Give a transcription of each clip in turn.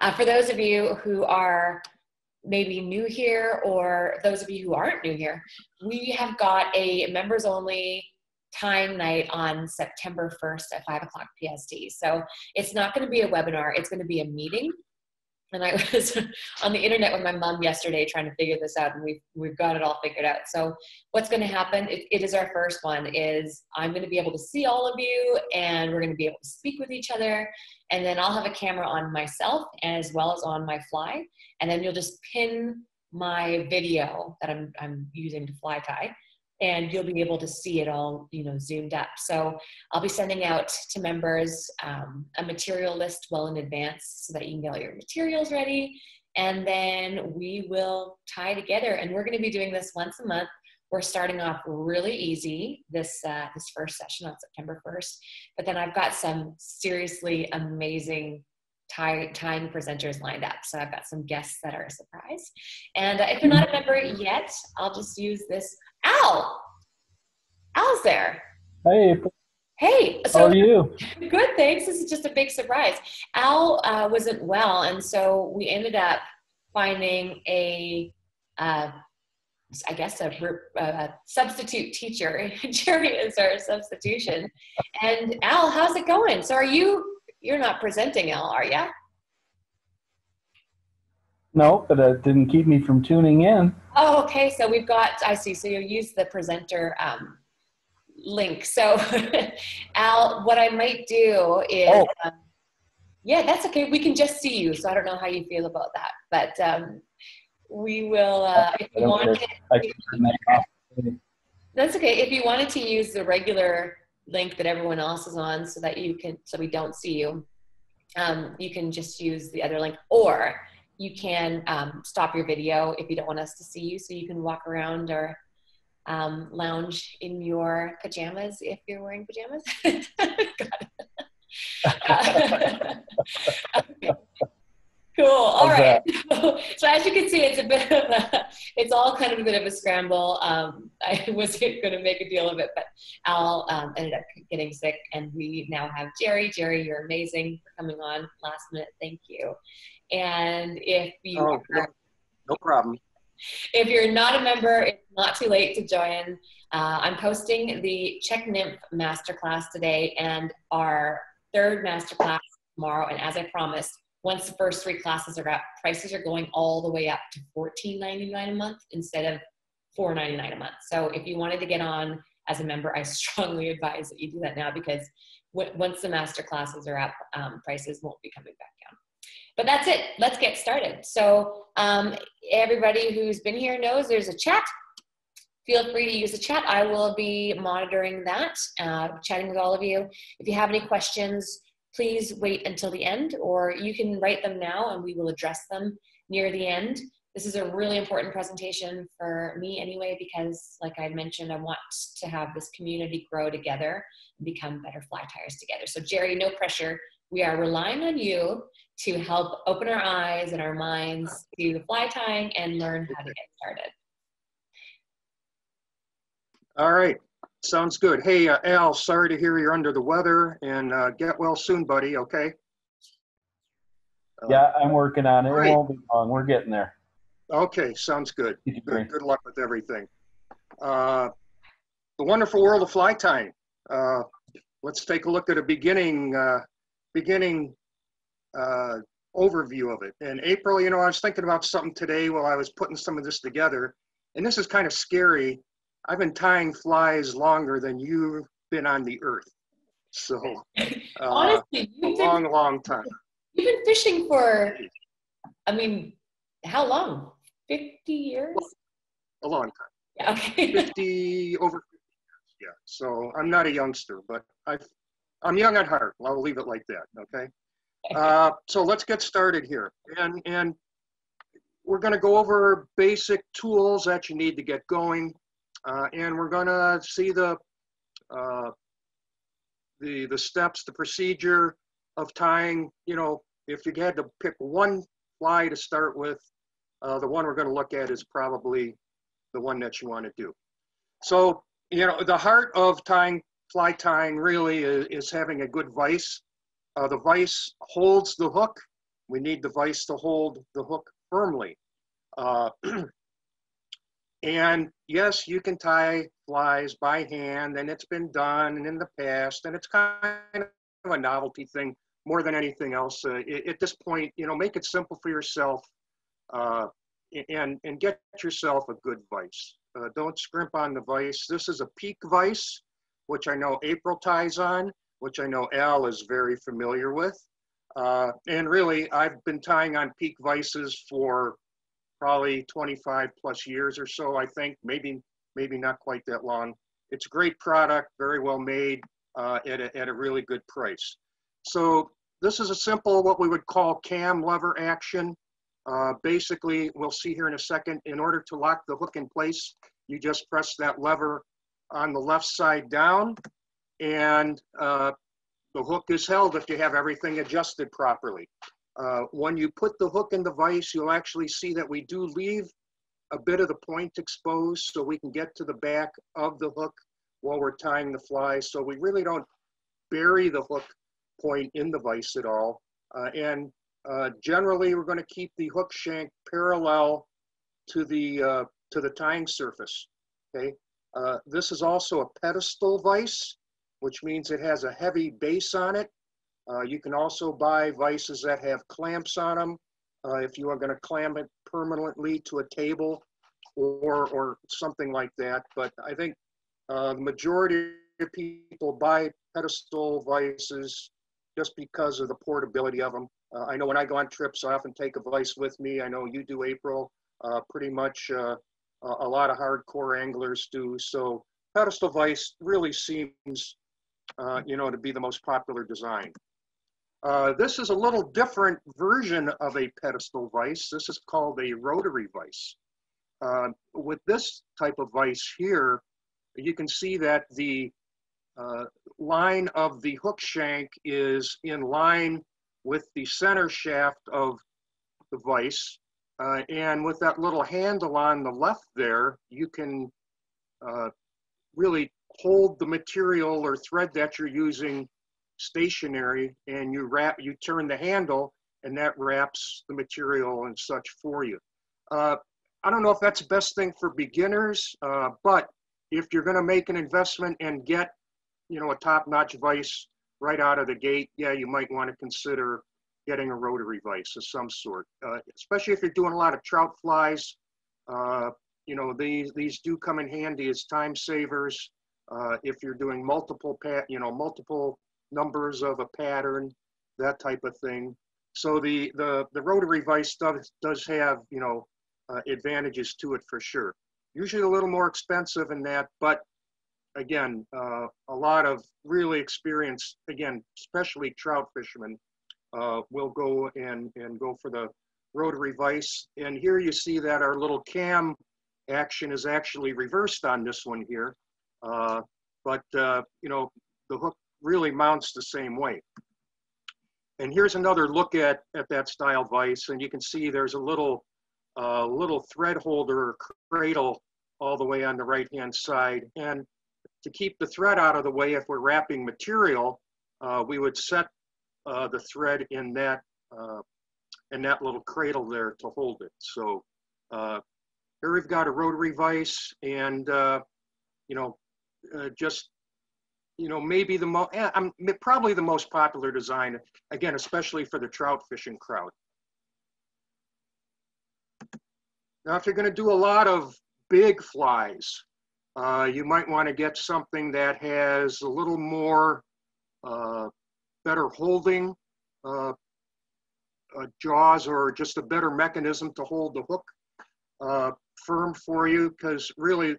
Uh, for those of you who are maybe new here or those of you who aren't new here, we have got a members only tying night on September 1st at 5 o'clock PST. So it's not going to be a webinar, it's going to be a meeting and I was on the internet with my mom yesterday trying to figure this out, and we've we've got it all figured out. So what's going to happen? It, it is our first one. Is I'm going to be able to see all of you, and we're going to be able to speak with each other, and then I'll have a camera on myself as well as on my fly, and then you'll just pin my video that I'm I'm using to fly tie and you'll be able to see it all you know zoomed up so i'll be sending out to members um, a material list well in advance so that you can get all your materials ready and then we will tie together and we're going to be doing this once a month we're starting off really easy this uh, this first session on september 1st but then i've got some seriously amazing tying presenters lined up. So I've got some guests that are a surprise. And uh, if you're not a member yet, I'll just use this Al. Al's there. Hey. Hey. So, How are you? Good, thanks. This is just a big surprise. Al uh, wasn't well, and so we ended up finding a, uh, I guess, a, a substitute teacher. Jerry is our substitution. And Al, how's it going? So, are you? You're not presenting, Al, are you? No, but it didn't keep me from tuning in. Oh, okay. So we've got, I see. So you use the presenter um, link. So, Al, what I might do is, oh. um, yeah, that's okay. We can just see you. So I don't know how you feel about that, but um, we will, uh, if you want to, that's okay. If you wanted to use the regular link that everyone else is on so that you can, so we don't see you, um, you can just use the other link or you can um, stop your video if you don't want us to see you so you can walk around or um, lounge in your pajamas if you're wearing pajamas. okay. Cool. All right. so as you can see, it's a bit of a, it's all kind of a bit of a scramble. Um, I wasn't going to make a deal of it, but Al um, ended up getting sick, and we now have Jerry. Jerry, you're amazing for coming on last minute. Thank you. And if you oh, are, no, no problem. If you're not a member, it's not too late to join. Uh, I'm posting the Czech Nymph Masterclass today and our third masterclass tomorrow. And as I promised, once the first three classes are up, prices are going all the way up to $14.99 a month instead of $4.99 a month. So if you wanted to get on as a member, I strongly advise that you do that now because once the master classes are up, um, prices won't be coming back down. But that's it. Let's get started. So um, everybody who's been here knows there's a chat. Feel free to use the chat. I will be monitoring that, uh, chatting with all of you. If you have any questions, please wait until the end, or you can write them now and we will address them near the end. This is a really important presentation for me anyway, because like I mentioned, I want to have this community grow together and become better fly tiers together. So Jerry, no pressure. We are relying on you to help open our eyes and our minds to the fly tying and learn how to get started. All right, sounds good. Hey, uh, Al, sorry to hear you're under the weather and uh, get well soon, buddy, okay? Yeah, I'm working on it. It won't be long. We're getting there. Okay, sounds good. Good, good luck with everything. Uh, the wonderful world of fly tying. Uh, let's take a look at a beginning uh, beginning uh, overview of it. And April, you know, I was thinking about something today while I was putting some of this together, and this is kind of scary. I've been tying flies longer than you've been on the earth. So, uh, Honestly, a long, long time. You've been fishing for, I mean, how long? 50 years? A long time. Yeah, okay. 50, over 50 years, yeah. So I'm not a youngster, but i I'm young at heart. I'll leave it like that, okay? Uh, so let's get started here. And, and we're going to go over basic tools that you need to get going. Uh, and we're going to see the, uh, the, the steps, the procedure of tying, you know, if you had to pick one fly to start with, uh, the one we're going to look at is probably the one that you want to do. So, you know, the heart of tying, fly tying really is, is having a good vise uh, the vise holds the hook We need the vise to hold the hook firmly. Uh, and yes, you can tie flies by hand, and it's been done in the past, and it's kind of a novelty thing more than anything else. Uh, at this point, you know, make it simple for yourself uh, and, and get yourself a good vise. Uh, don't scrimp on the vise. This is a peak vise, which I know April ties on, which I know Al is very familiar with. Uh, and really, I've been tying on peak vices for probably 25 plus years or so, I think, maybe, maybe not quite that long. It's a great product, very well made uh, at, a, at a really good price. So this is a simple, what we would call cam lever action. Uh, basically, we'll see here in a second, in order to lock the hook in place, you just press that lever on the left side down and uh, the hook is held if you have everything adjusted properly. Uh, when you put the hook in the vise, you'll actually see that we do leave a bit of the point exposed so we can get to the back of the hook while we're tying the fly. So we really don't bury the hook point in the vise at all. Uh, and uh, generally, we're going to keep the hook shank parallel to the uh, to the tying surface. Okay. Uh, this is also a pedestal vise, which means it has a heavy base on it. Uh, you can also buy vices that have clamps on them uh, if you are going to clamp it permanently to a table or or something like that. But I think the majority of people buy pedestal vices just because of the portability of them. Uh, I know when I go on trips, I often take a vise with me. I know you do, April. Uh, pretty much uh, a lot of hardcore anglers do. So pedestal vise really seems, uh, you know, to be the most popular design. Uh, this is a little different version of a pedestal vise. This is called a rotary vise. Uh, with this type of vise here, you can see that the uh, line of the hook shank is in line with the center shaft of the vise. Uh, and with that little handle on the left there, you can uh, really hold the material or thread that you're using stationary and you wrap, you turn the handle and that wraps the material and such for you. Uh, I don't know if that's the best thing for beginners, uh, but if you're gonna make an investment and get you know, a top-notch vise right out of the gate, yeah, you might want to consider getting a rotary vise of some sort, uh, especially if you're doing a lot of trout flies. Uh, you know, these, these do come in handy as time savers. Uh, if you're doing multiple, pat, you know, multiple numbers of a pattern, that type of thing. So the, the, the rotary vise does, does have, you know, uh, advantages to it for sure. Usually a little more expensive than that, but again, uh, a lot of really experienced, again, especially trout fishermen, uh, will go and, and go for the rotary vise. And here you see that our little cam action is actually reversed on this one here. Uh, but, uh, you know, the hook really mounts the same way. And here's another look at, at that style vise. And you can see there's a little, uh, little thread holder cradle all the way on the right hand side. And to keep the thread out of the way, if we're wrapping material, uh, we would set uh, the thread in that uh, in that little cradle there to hold it. So here we've got a rotary vise, and you know, uh, just you know, maybe the most, I'm probably the most popular design. Again, especially for the trout fishing crowd. Now, if you're going to do a lot of big flies, uh, you might want to get something that has a little more uh, better holding uh, uh jaws or just a better mechanism to hold the hook uh, firm for you because really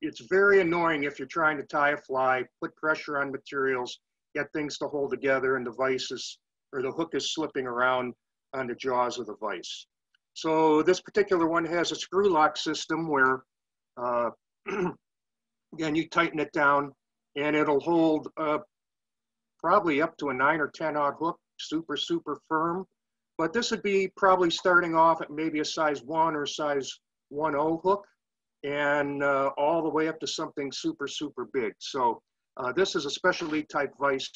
it's very annoying if you're trying to tie a fly, put pressure on materials, get things to hold together and the vise is, or the hook is slipping around on the jaws of the vise. So this particular one has a screw lock system where uh, Again, you tighten it down and it'll hold uh, probably up to a nine or 10 odd hook, super, super firm. But this would be probably starting off at maybe a size one or size 1.0 hook and uh, all the way up to something super, super big. So uh, this is a specialty type vise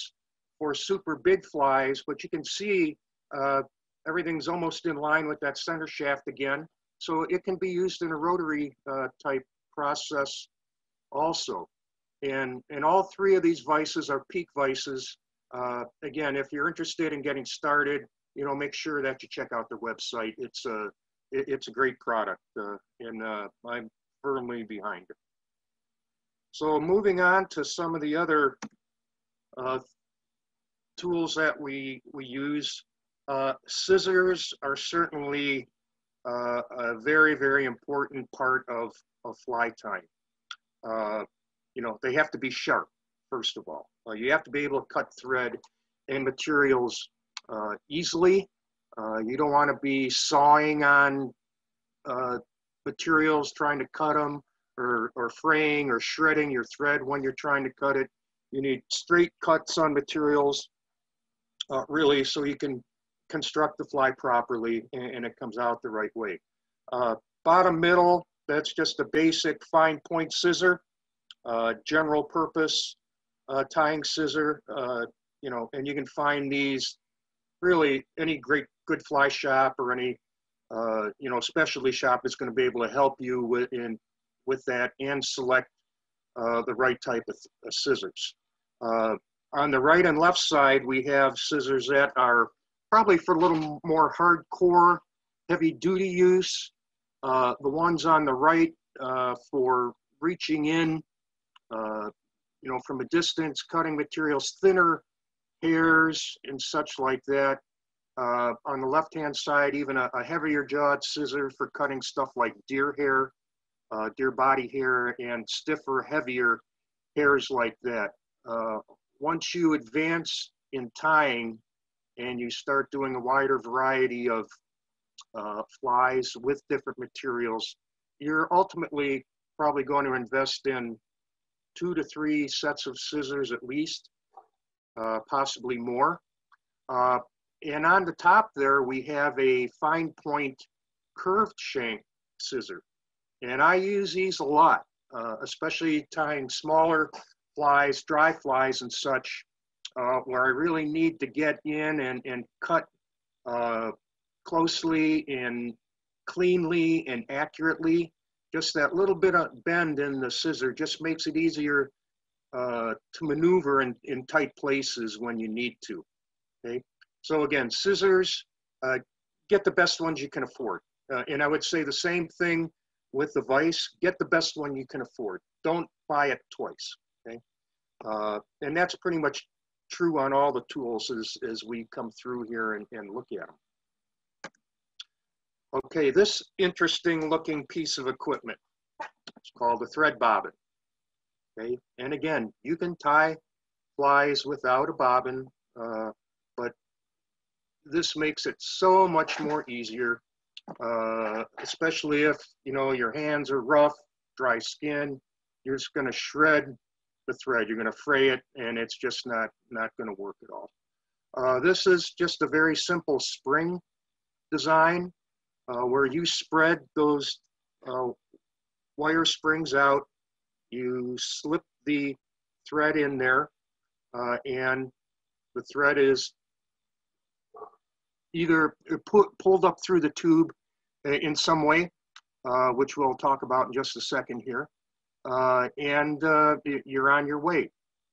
for super big flies, but you can see uh, everything's almost in line with that center shaft again. So it can be used in a rotary uh, type process also. And, and all three of these vices are peak vices. Uh, again, if you're interested in getting started, you know, make sure that you check out their website. It's a, it, it's a great product uh, and uh, I'm firmly behind it. So moving on to some of the other uh, tools that we, we use. Uh, scissors are certainly uh, a very, very important part of, of fly tying. Uh, you know, they have to be sharp, first of all. Uh, you have to be able to cut thread and materials uh, easily. You don't want to be sawing on materials, trying to cut them, or, or fraying or shredding your thread when you're trying to cut it. You need straight cuts on materials, uh, really, so you can construct the fly properly and, and it comes out the right way. Uh, bottom middle, that's just a basic fine point scissor, uh, general purpose uh, tying scissor, uh, you know, and you can find these really any great good fly shop or any, uh, you know, specialty shop is going to be able to help you with, in, with that and select uh, the right type of, of scissors. on the right and left side, we have scissors that are probably for a little more hardcore, heavy duty use. Uh, the ones on the right uh, for reaching in, uh, you know, from a distance, cutting materials, thinner hairs and such like that. Uh, on the left-hand side, even a, a, heavier jawed scissor for cutting stuff like deer hair, uh, deer body hair, and stiffer, heavier hairs like that. Uh, once you advance in tying, and you start doing a wider variety of uh, flies with different materials, you're ultimately probably going to invest in two to three sets of scissors at least, uh, possibly more. Uh, and on the top there, we have a fine point curved shank scissor. And I use these a lot, uh, especially tying smaller flies, dry flies and such uh, where I really need to get in and, and cut uh, closely and cleanly and accurately. Just that little bit of bend in the scissor just makes it easier uh, to maneuver in, in tight places when you need to. Okay, so again, scissors, uh, get the best ones you can afford. Uh, and I would say the same thing with the vise, get the best one you can afford. Don't buy it twice, okay? Uh, and that's pretty much true on all the tools as, as we come through here and, and look at them. Okay, this interesting looking piece of equipment, it's called a thread bobbin. Okay, and again, you can tie flies without a bobbin, uh, but this makes it so much more easier, uh, especially if, you know, your hands are rough, dry skin, you're just gonna shred the thread. You're going to fray it, and it's just not, not going to work at all. Uh, this is just a very simple spring design uh, where you spread those uh, wire springs out, you slip the thread in there, uh, and the thread is either put, pulled up through the tube in some way, uh, which we'll talk about in just a second here, uh, and uh, you're on your way.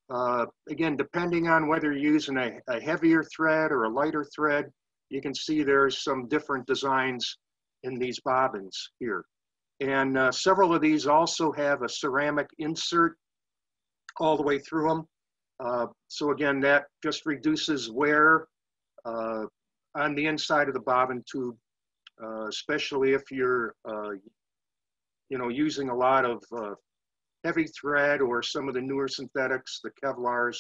Uh, again, depending on whether you're using a, a, heavier thread or a lighter thread, you can see there's some different designs in these bobbins here. And uh, several of these also have a ceramic insert all the way through them. Uh, so again, that just reduces wear uh, on the inside of the bobbin tube, especially if you're you know, using a lot of uh, heavy thread or some of the newer synthetics, the Kevlars,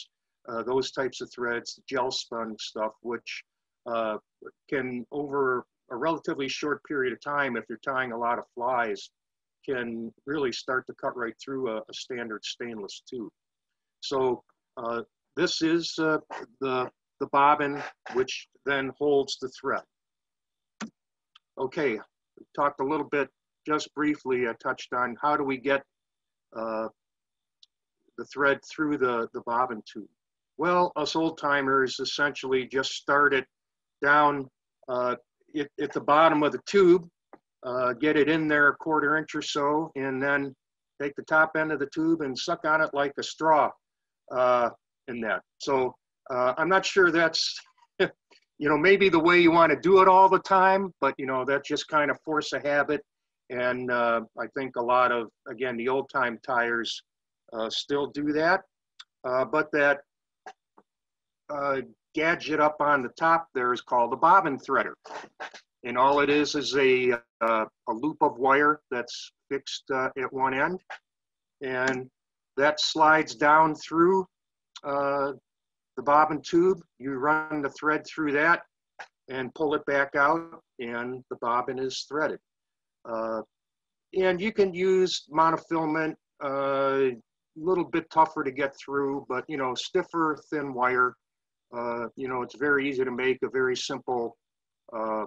uh, those types of threads, gel spun stuff, which uh, can over a relatively short period of time, if you're tying a lot of flies, can really start to cut right through a, a standard stainless tube. So uh, this is uh, the, the bobbin, which then holds the thread. Okay, talked a little bit, just briefly, I touched on how do we get uh, the thread through the, the bobbin tube? Well, us old timers essentially just start it down uh, at the bottom of the tube, uh, get it in there a quarter inch or so, and then take the top end of the tube and suck on it like a straw uh, in that. So uh, I'm not sure that's, you know, maybe the way you want to do it all the time, but, you know, that just kind of force a habit. And uh, I think a lot of, again, the old time tiers uh, still do that. Uh, but that uh, gadget up on the top there is called a bobbin threader. And all it is is a, uh, a loop of wire that's fixed at one end. And that slides down through uh, the bobbin tube. You run the thread through that and pull it back out and the bobbin is threaded. Uh, and you can use monofilament, a uh, little bit tougher to get through, but you know, stiffer, thin wire. Uh, you know, it's very easy to make a very simple uh,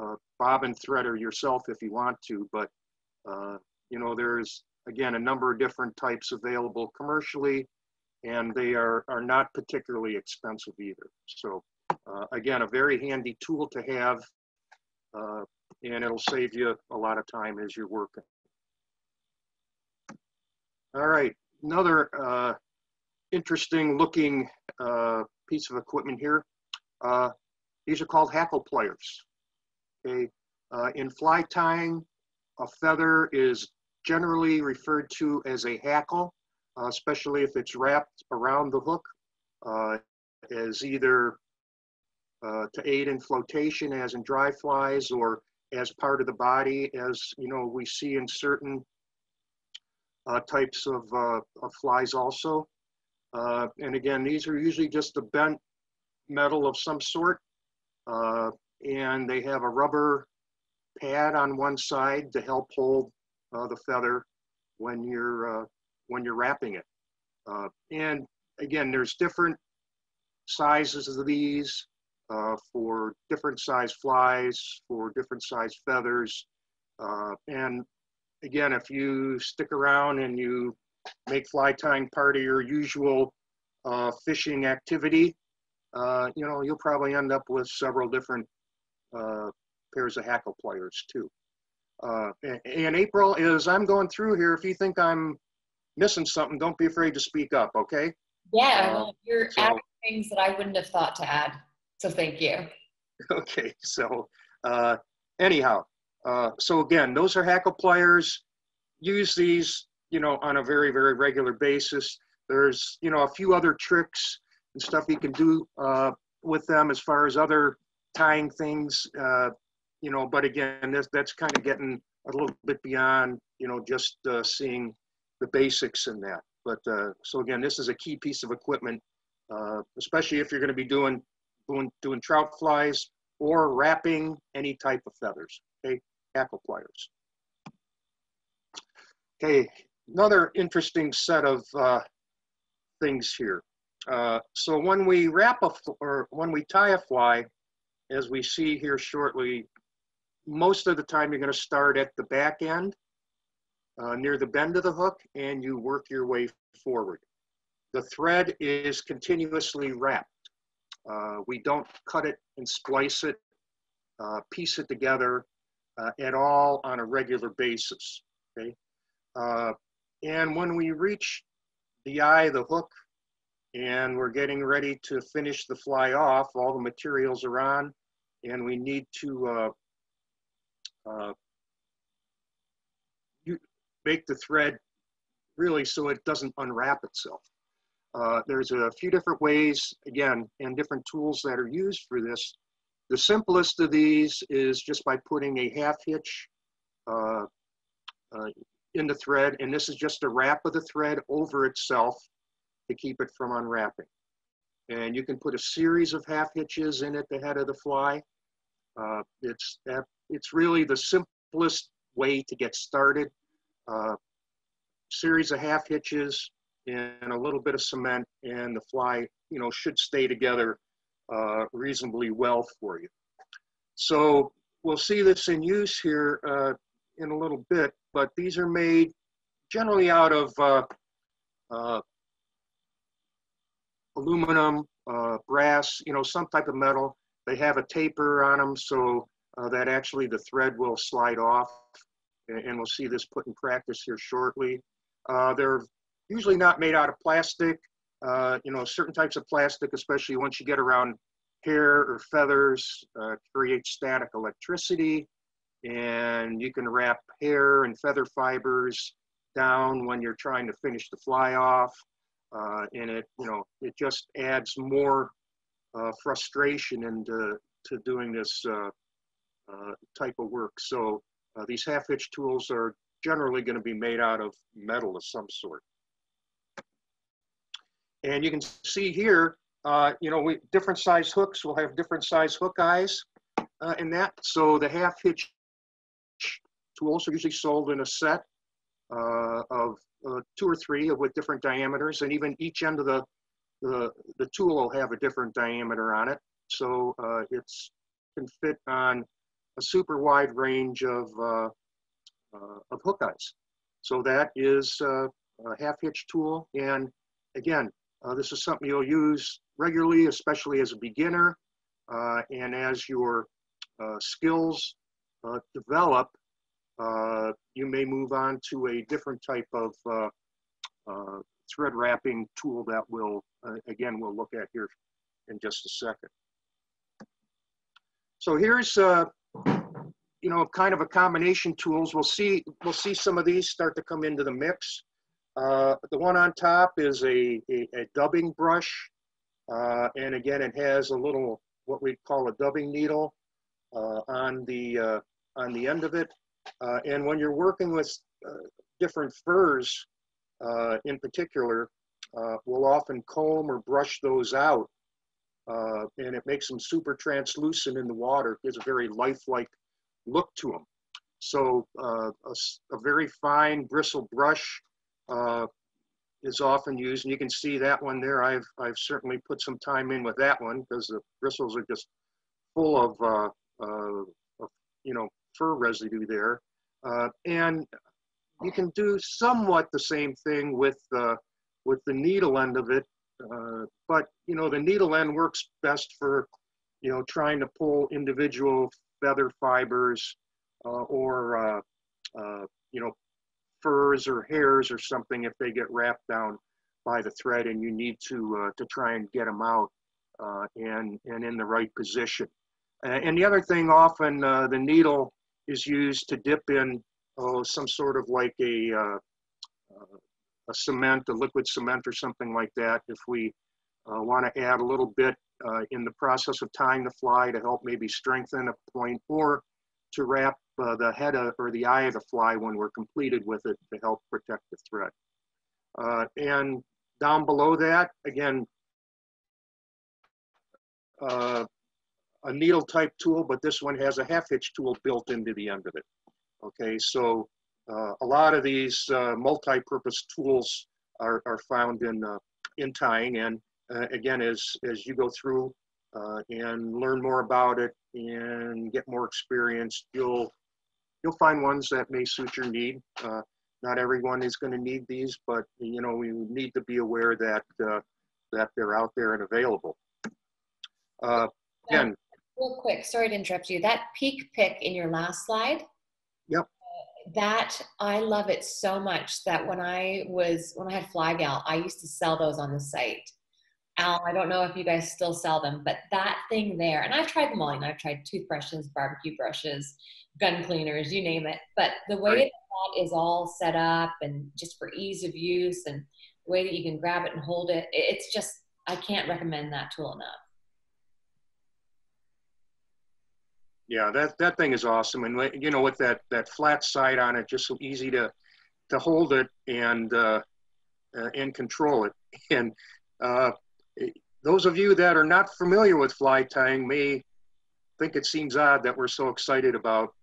uh, bobbin threader yourself if you want to, but uh, you know, there's again a number of different types available commercially, and they are are not particularly expensive either. So uh, again, a very handy tool to have, uh, and it'll save you a lot of time as you're working. All right, another uh, interesting looking uh, piece of equipment here. Uh, these are called hackle pliers. Okay, uh, in fly tying, a feather is generally referred to as a hackle, uh, especially if it's wrapped around the hook uh, as either uh, to aid in flotation as in dry flies or as part of the body as you know we see in certain uh, types of, uh, of, flies also. Uh, and again, these are usually just a bent metal of some sort and they have a rubber pad on one side to help hold the feather when you're when you're wrapping it. Uh, and again, there's different sizes of these uh, for different size flies, for different size feathers. Uh, and again, if you stick around and you make fly tying part of your usual uh, fishing activity, you know, you'll probably end up with several different pairs of hackle pliers too. Uh, and April, as I'm going through here, if you think I'm missing something, don't be afraid to speak up, okay? Yeah, uh, you're so, adding things that I wouldn't have thought to add. So thank you. Okay, so uh, anyhow, uh, so again, those are hackle pliers. Use these, you know, on a very, very regular basis. There's, you know, a few other tricks and stuff you can do uh, with them as far as other tying things. Uh, you know, but again, that's, that's kind of getting a little bit beyond, you know, just uh, seeing the basics in that. But uh, so again, this is a key piece of equipment, uh, especially if you're going to be doing, doing doing trout flies or wrapping any type of feathers. Okay, hackle pliers. Okay, another interesting set of uh, things here. Uh, so when we wrap a or when we tie a fly, as we see here shortly, most of the time you're going to start at the back end uh, near the bend of the hook and you work your way forward. The thread is continuously wrapped. Uh, we don't cut it and splice it, uh, piece it together uh, at all on a regular basis. Okay, uh, and when we reach the eye the hook and we're getting ready to finish the fly off, all the materials are on, and we need to uh, make the thread really so it doesn't unwrap itself. Uh, there's a few different ways, again, and different tools that are used for this. The simplest of these is just by putting a half hitch uh, uh, in the thread, and this is just a wrap of the thread over itself to keep it from unwrapping. And you can put a series of half hitches in at the head of the fly. Uh, it's it's really the simplest way to get started. Uh, series of half hitches and a little bit of cement and the fly, you know, should stay together uh, reasonably well for you. So we'll see this in use here uh, in a little bit, but these are made generally out of uh, uh aluminum, uh, brass, you know, some type of metal. they have a taper on them so that actually the thread will slide off. And, we'll see this put in practice here shortly. Uh, they're usually not made out of plastic. Uh, you know, certain types of plastic, especially once you get around hair or feathers, uh, create static electricity. And you can wrap hair and feather fibers down when you're trying to finish the fly off. Uh, and it, you know, it just adds more uh, frustration into to doing this uh, type of work. So uh, these half hitch tools are generally going to be made out of metal of some sort. And you can see here, uh, you know, we different size hooks will have different size hook eyes uh, in that. So the half hitch tools are usually sold in a set uh, of uh, two or three with different diameters, and even each end of the, the, the tool will have a different diameter on it. So uh, it's can fit on a super wide range of, uh, of hook eyes. So that is a half hitch tool. And again, uh, this is something you'll use regularly, especially as a beginner. Uh, and as your uh, skills uh, develop, uh, you may move on to a different type of uh, thread wrapping tool that we'll, again, we'll look at here in just a second. So here's, you know, kind of a combination tools. We'll see, we'll see some of these start to come into the mix. Uh, the one on top is a, a, a dubbing brush. Uh, and again, it has a little, what we call a dubbing needle uh, on, the, uh, on the end of it. Uh, and when you're working with different furs in particular, we'll often comb or brush those out. and it makes them super translucent in the water, It gives a very lifelike look to them. So uh, a, a, very fine bristle brush uh, is often used. And you can see that one there. I've, I've certainly put some time in with that one because the bristles are just full of, uh, uh, of you know, fur residue there. Uh, and you can do somewhat the same thing with, the with the needle end of it. Uh, but, you know, the needle end works best for, you know, trying to pull individual feather fibers uh, or, you know, furs or hairs or something if they get wrapped down by the thread and you need to uh, to try and get them out uh, and and in the right position. and the other thing, often uh, the needle is used to dip in oh, some sort of like a uh, uh, a cement, a liquid cement or something like that. If we uh, want to add a little bit in the process of tying the fly to help maybe strengthen a point or to wrap uh, the head of, or the eye of the fly when we're completed with it to help protect the thread. Uh, and down below that, again, uh, a needle type tool, but this one has a half hitch tool built into the end of it. Okay, so uh, a lot of these uh, multi-purpose tools are, are found in, uh, in tying. And again, as, as you go through and learn more about it and get more experience, you'll you'll find ones that may suit your need. Uh, not everyone is going to need these, but you know we need to be aware that uh, that they're out there and available. Uh, again, real quick, sorry to interrupt you. That peak pick in your last slide. Yep. That I love it so much that when I was when I had Fly Gal, I used to sell those on the site. Al, I don't know if you guys still sell them, but that thing there, and I've tried them all. You know, I've tried toothbrushes, barbecue brushes, gun cleaners, you name it. But the way right. that is all set up and just for ease of use and the way that you can grab it and hold it, it's just, I can't recommend that tool enough. Yeah, that, that thing is awesome. And you know, with that, that flat side on it, just so easy to, to hold it and, uh, uh, and control it. And uh, those of you that are not familiar with fly tying may think it seems odd that we're so excited about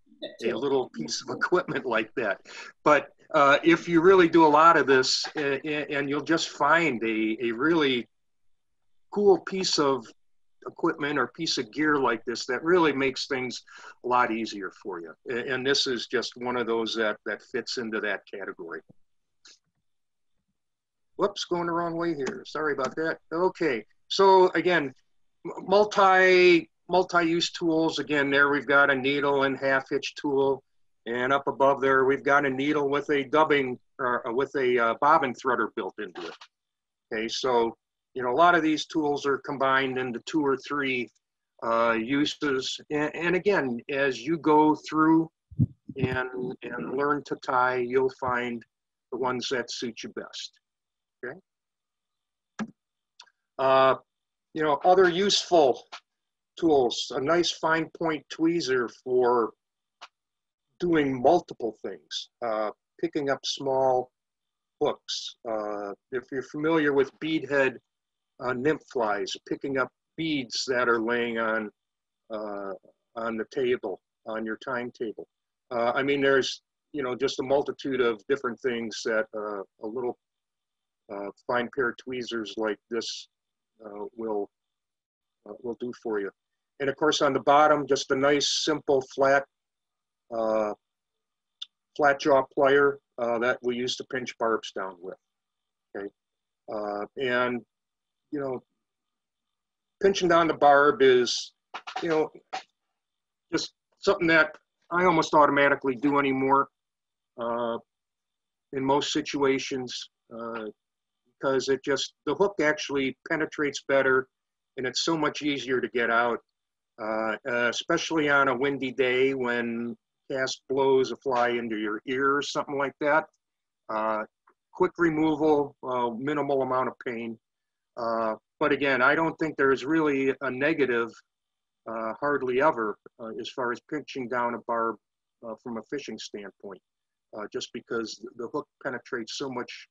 a little piece of equipment like that. But uh, if you really do a lot of this, uh, and you'll just find a, a really cool piece of equipment or piece of gear like this that really makes things a lot easier for you. And this is just one of those that, that fits into that category. Whoops, going the wrong way here. Sorry about that. Okay, so again, multi multi-use tools, again, there we've got a needle and half hitch tool. And up above there, we've got a needle with a dubbing, or with a uh, bobbin threader built into it. Okay, so, you know, a lot of these tools are combined into two or three uh, uses. And, and again, as you go through and, and learn to tie, you'll find the ones that suit you best. Okay. Uh, you know, other useful tools, a nice fine point tweezer for doing multiple things, uh, picking up small hooks. Uh, if you're familiar with beadhead uh, nymph flies, picking up beads that are laying on uh, on the table, on your timetable. Uh, I mean, there's you know just a multitude of different things that a little fine pair of tweezers like this will will do for you. And of course, on the bottom, just a nice, simple, flat, uh, flat jaw plier uh, that we use to pinch barbs down with. Okay, uh, and you know, pinching down the barb is, you know, just something that I almost automatically do anymore uh, in most situations uh, because it just the hook actually penetrates better and it's so much easier to get out uh, especially on a windy day when cast blows a fly into your ear or something like that. Uh, quick removal, uh, minimal amount of pain. Uh, but again, I don't think there's really a negative, uh, hardly ever, uh, as far as pinching down a barb from a fishing standpoint, just because the hook penetrates so much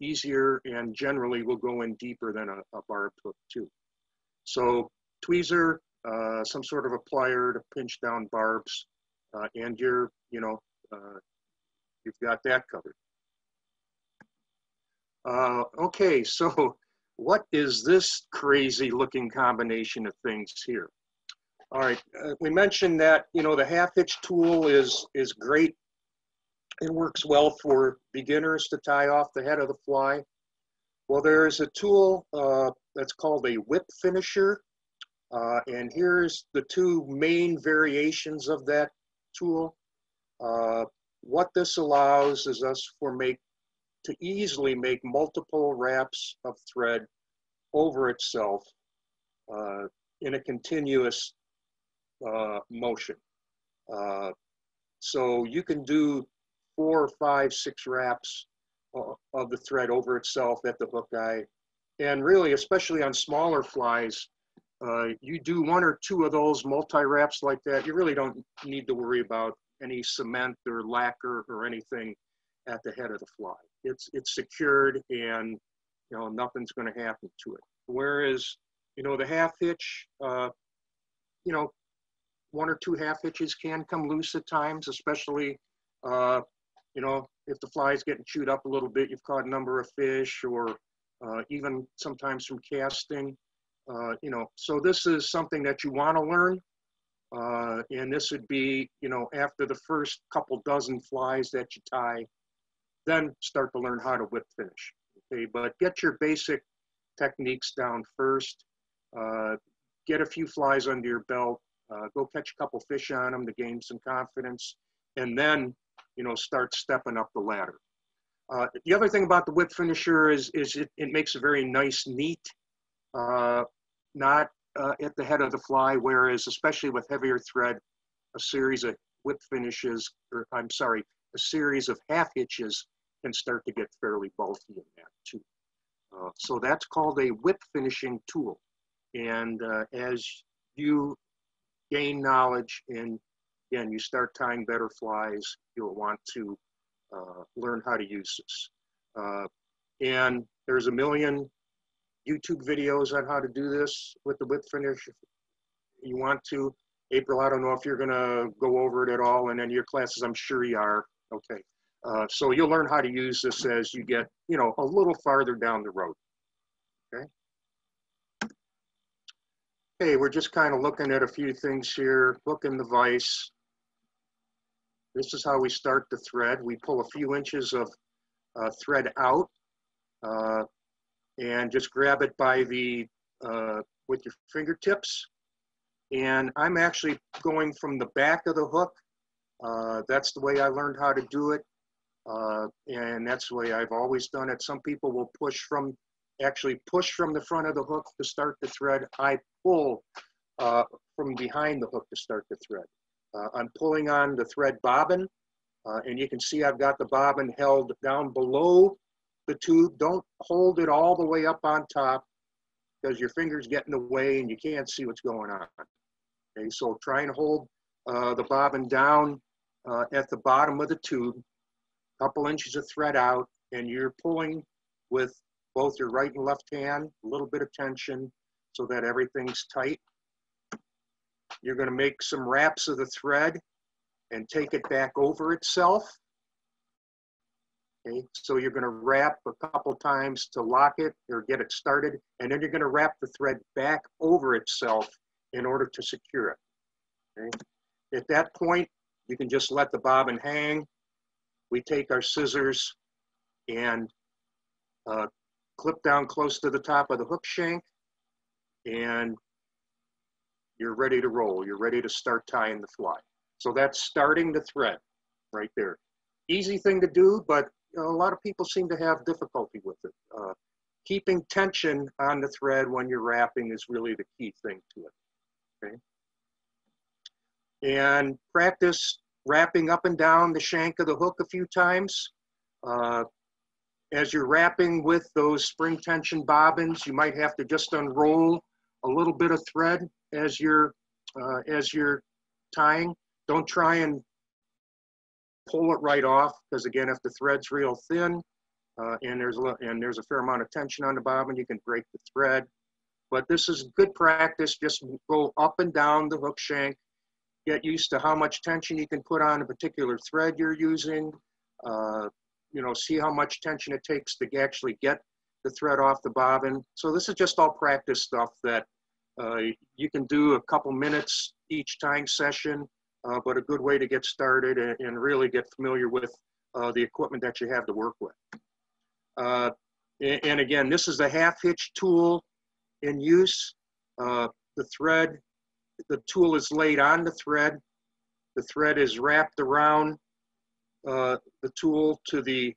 easier and generally will go in deeper than a, a barbed hook too. So tweezer, uh, some sort of a plier to pinch down barbs, uh, and you're, you know, uh, you've got that covered. Uh, okay, so what is this crazy looking combination of things here? All right, uh, we mentioned that, you know, the half hitch tool is, is great. It works well for beginners to tie off the head of the fly. Well, there's a tool that's called a whip finisher. Uh, and here's the two main variations of that tool. Uh, what this allows is us for make to easily make multiple wraps of thread over itself uh, in a continuous uh, motion. Uh, so you can do four, five, six wraps of the thread over itself at the hook eye. And really, especially on smaller flies, uh, you do one or two of those multi-wraps like that, you really don't need to worry about any cement or lacquer or anything at the head of the fly. It's, it's secured and you know, nothing's gonna happen to it. Whereas, you know, the half hitch, uh, you know, one or two half hitches can come loose at times, especially, uh, you know, if the fly is getting chewed up a little bit, you've caught a number of fish or uh, even sometimes from casting. Uh, you know, so this is something that you want to learn. Uh, and this would be, you know, after the first couple dozen flies that you tie, then start to learn how to whip finish. Okay, but get your basic techniques down first. Uh, get a few flies under your belt. Uh, go catch a couple fish on them to gain some confidence, and then, you know, start stepping up the ladder. Uh, the other thing about the whip finisher is, is it, it makes a very nice, neat uh, knot uh, at the head of the fly, whereas especially with heavier thread, a series of whip finishes, or I'm sorry, a series of half hitches can start to get fairly bulky in that too. Uh, so that's called a whip finishing tool. And uh, as you gain knowledge and again, you start tying better flies, you'll want to uh, learn how to use this. Uh, and there's a million YouTube videos on how to do this with the whip finish if you want to. April, I don't know if you're gonna go over it at all in any of your classes. I'm sure you are. Okay. Uh, so you'll learn how to use this as you get, you know, a little farther down the road. Okay. Okay, we're just kind of looking at a few things here. Hooking the vise. This is how we start the thread. We pull a few inches of uh, thread out. Uh, and just grab it by the, uh, with your fingertips And I'm actually going from the back of the hook. Uh, that's the way I learned how to do it. Uh, and that's the way I've always done it. Some people will push from, actually push from the front of the hook to start the thread. I pull uh, from behind the hook to start the thread. Uh, I'm pulling on the thread bobbin, uh, and you can see I've got the bobbin held down below the tube. Don't hold it all the way up on top because your fingers get in the way and you can't see what's going on. Okay, so try and hold uh, the bobbin down uh, at the bottom of the tube, a couple inches of thread out, and you're pulling with both your right and left hand, a little bit of tension so that everything's tight. You're gonna make some wraps of the thread and take it back over itself. Okay, so you're gonna wrap a couple times to lock it or get it started, and then you're gonna wrap the thread back over itself in order to secure it. Okay? At that point, you can just let the bobbin hang. We take our scissors and uh, clip down close to the top of the hook shank, and you're ready to roll. You're ready to start tying the fly. So that's starting the thread right there. Easy thing to do, but you know, a lot of people seem to have difficulty with it. Uh, keeping tension on the thread when you're wrapping is really the key thing to it, okay? And practice wrapping up and down the shank of the hook a few times. Uh, as you're wrapping with those spring tension bobbins, you might have to just unroll a little bit of thread as you're, uh, as you're tying. Don't try and pull it right off because again, if the thread's real thin uh, and there's a, and there's a fair amount of tension on the bobbin, you can break the thread. But this is good practice. Just go up and down the hook shank. Get used to how much tension you can put on a particular thread you're using. Uh, you know, see how much tension it takes to actually get the thread off the bobbin. So this is just all practice stuff that you can do a couple minutes each time session, uh, but a good way to get started and, and really get familiar with uh, the equipment that you have to work with. Uh, and, and, again, this is the half hitch tool in use. Uh, the thread, the tool is laid on the thread. The thread is wrapped around uh, the tool to the,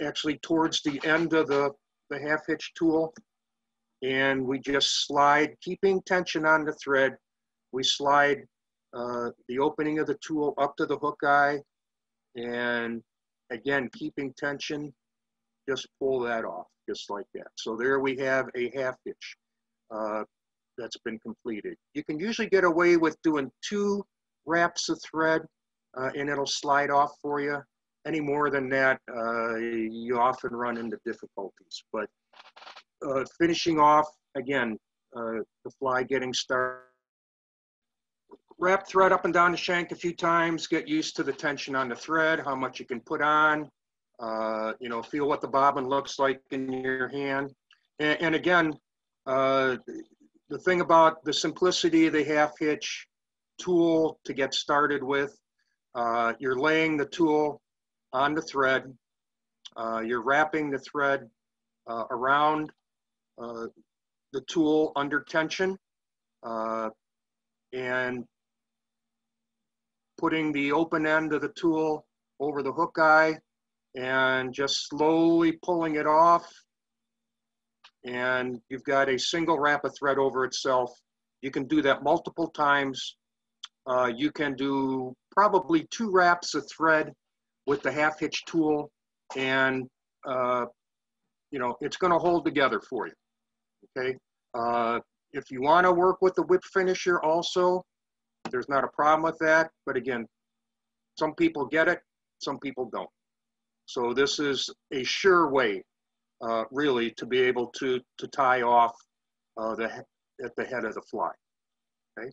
actually towards the end of the, the half hitch tool and we just slide, keeping tension on the thread, we slide uh, the opening of the tool up to the hook eye, and again, keeping tension, just pull that off, just like that. So there we have a half hitch uh, that's been completed. You can usually get away with doing two wraps of thread, uh, and it'll slide off for you. Any more than that, uh, you often run into difficulties. But uh, finishing off, again, uh, the fly getting started. Wrap thread up and down the shank a few times, get used to the tension on the thread, how much you can put on, uh, you know, feel what the bobbin looks like in your hand. And, and again, uh, the thing about the simplicity of the half hitch tool to get started with, uh, you're laying the tool on the thread, uh, you're wrapping the thread uh, around the tool under tension uh, and putting the open end of the tool over the hook eye and just slowly pulling it off. And you've got a single wrap of thread over itself. You can do that multiple times. Uh, you can do probably two wraps of thread with the half hitch tool and uh, you know, it's gonna hold together for you okay? Uh, if you wanna work with the whip finisher also, there's not a problem with that, but again, some people get it, some people don't. So this is a sure way, uh, really, to be able to, to tie off uh, the, at the head of the fly, okay?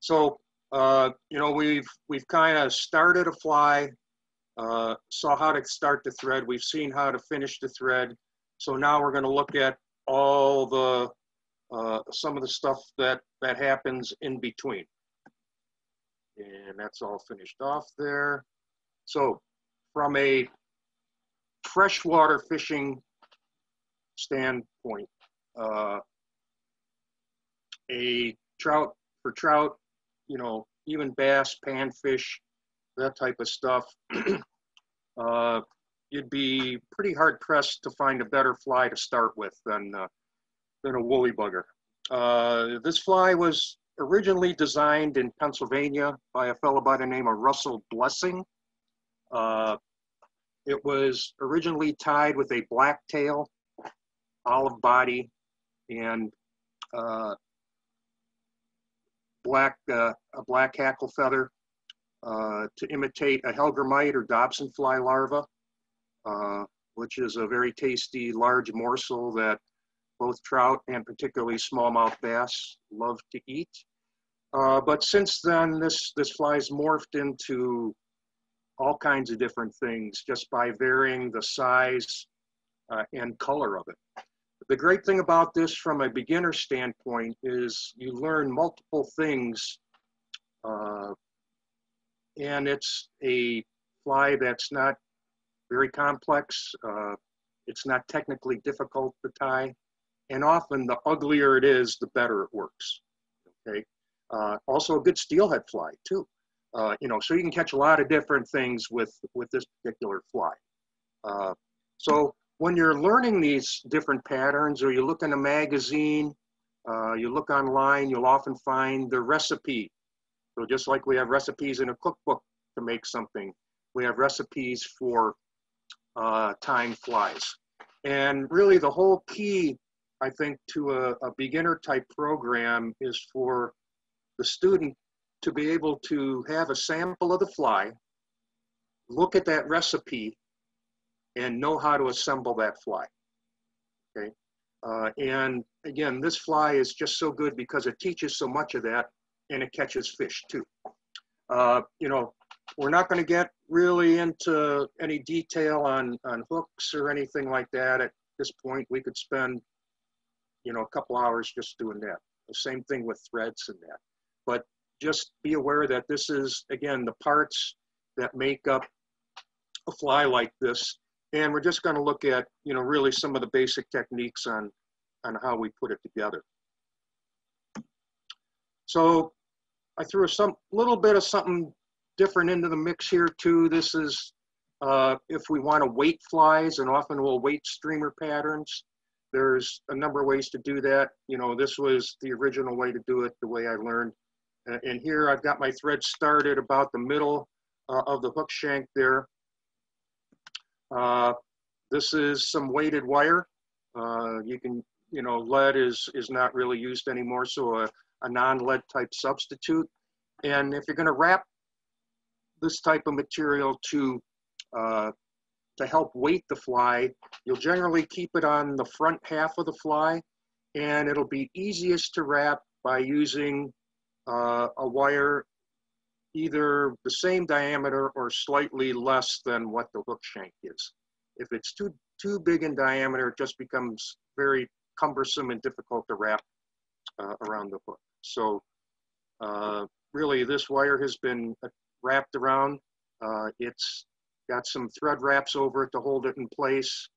So, uh, you know, we've, we've kind of started a fly, uh, saw how to start the thread, we've seen how to finish the thread. So now we're gonna look at all the uh, some of the stuff that that happens in between. And that's all finished off there. So from a freshwater fishing standpoint, uh, a trout for trout, you know, even bass, panfish, that type of stuff, uh, you'd be pretty hard pressed to find a better fly to start with than, uh, than a woolly bugger. Uh, this fly was originally designed in Pennsylvania by a fellow by the name of Russell Blessing. Uh, it was originally tied with a black tail, olive body, and uh, black uh, a black hackle feather uh, to imitate a hellgrammite or Dobson fly larva, uh, which is a very tasty large morsel that both trout and particularly smallmouth bass love to eat. Uh, but since then, this, this fly's morphed into all kinds of different things just by varying the size uh, and color of it. The great thing about this from a beginner standpoint is you learn multiple things uh, and it's a fly that's not very complex. Uh, it's not technically difficult to tie. And often the uglier it is, the better it works, okay? Uh, also a good steelhead fly too. Uh, you know, so you can catch a lot of different things with, with this particular fly. Uh, so when you're learning these different patterns or you look in a magazine, uh, you look online, you'll often find the recipe. So just like we have recipes in a cookbook to make something, we have recipes for uh, tying flies. And really the whole key, I think, to a, a beginner type program is for the student to be able to have a sample of the fly, look at that recipe, and know how to assemble that fly. Okay. Uh, and again, this fly is just so good because it teaches so much of that and it catches fish too. Uh, you know, we're not going to get really into any detail on, on hooks or anything like that at this point. We could spend, you know, a couple hours just doing that. The same thing with threads and that. But just be aware that this is, again, the parts that make up a fly like this. And we're just going to look at, you know, really some of the basic techniques on, on how we put it together. So I threw a some little bit of something different into the mix here too. This is uh, if we want to weight flies, and often we'll weight streamer patterns. There's a number of ways to do that. You know, this was the original way to do it, the way I learned. Uh, and here I've got my thread started about the middle uh, of the hook shank there. Uh, this is some weighted wire. Uh, you can, you know, lead is, is not really used anymore, so a, a non-lead type substitute. And if you're gonna wrap this type of material to, uh, to help weight the fly, you'll generally keep it on the front half of the fly, and it'll be easiest to wrap by using uh, a wire either the same diameter or slightly less than what the hook shank is. If it's too, too big in diameter, it just becomes very cumbersome and difficult to wrap uh, around the hook. So uh, really this wire has been wrapped around. Uh, it's got some thread wraps over it to hold it in place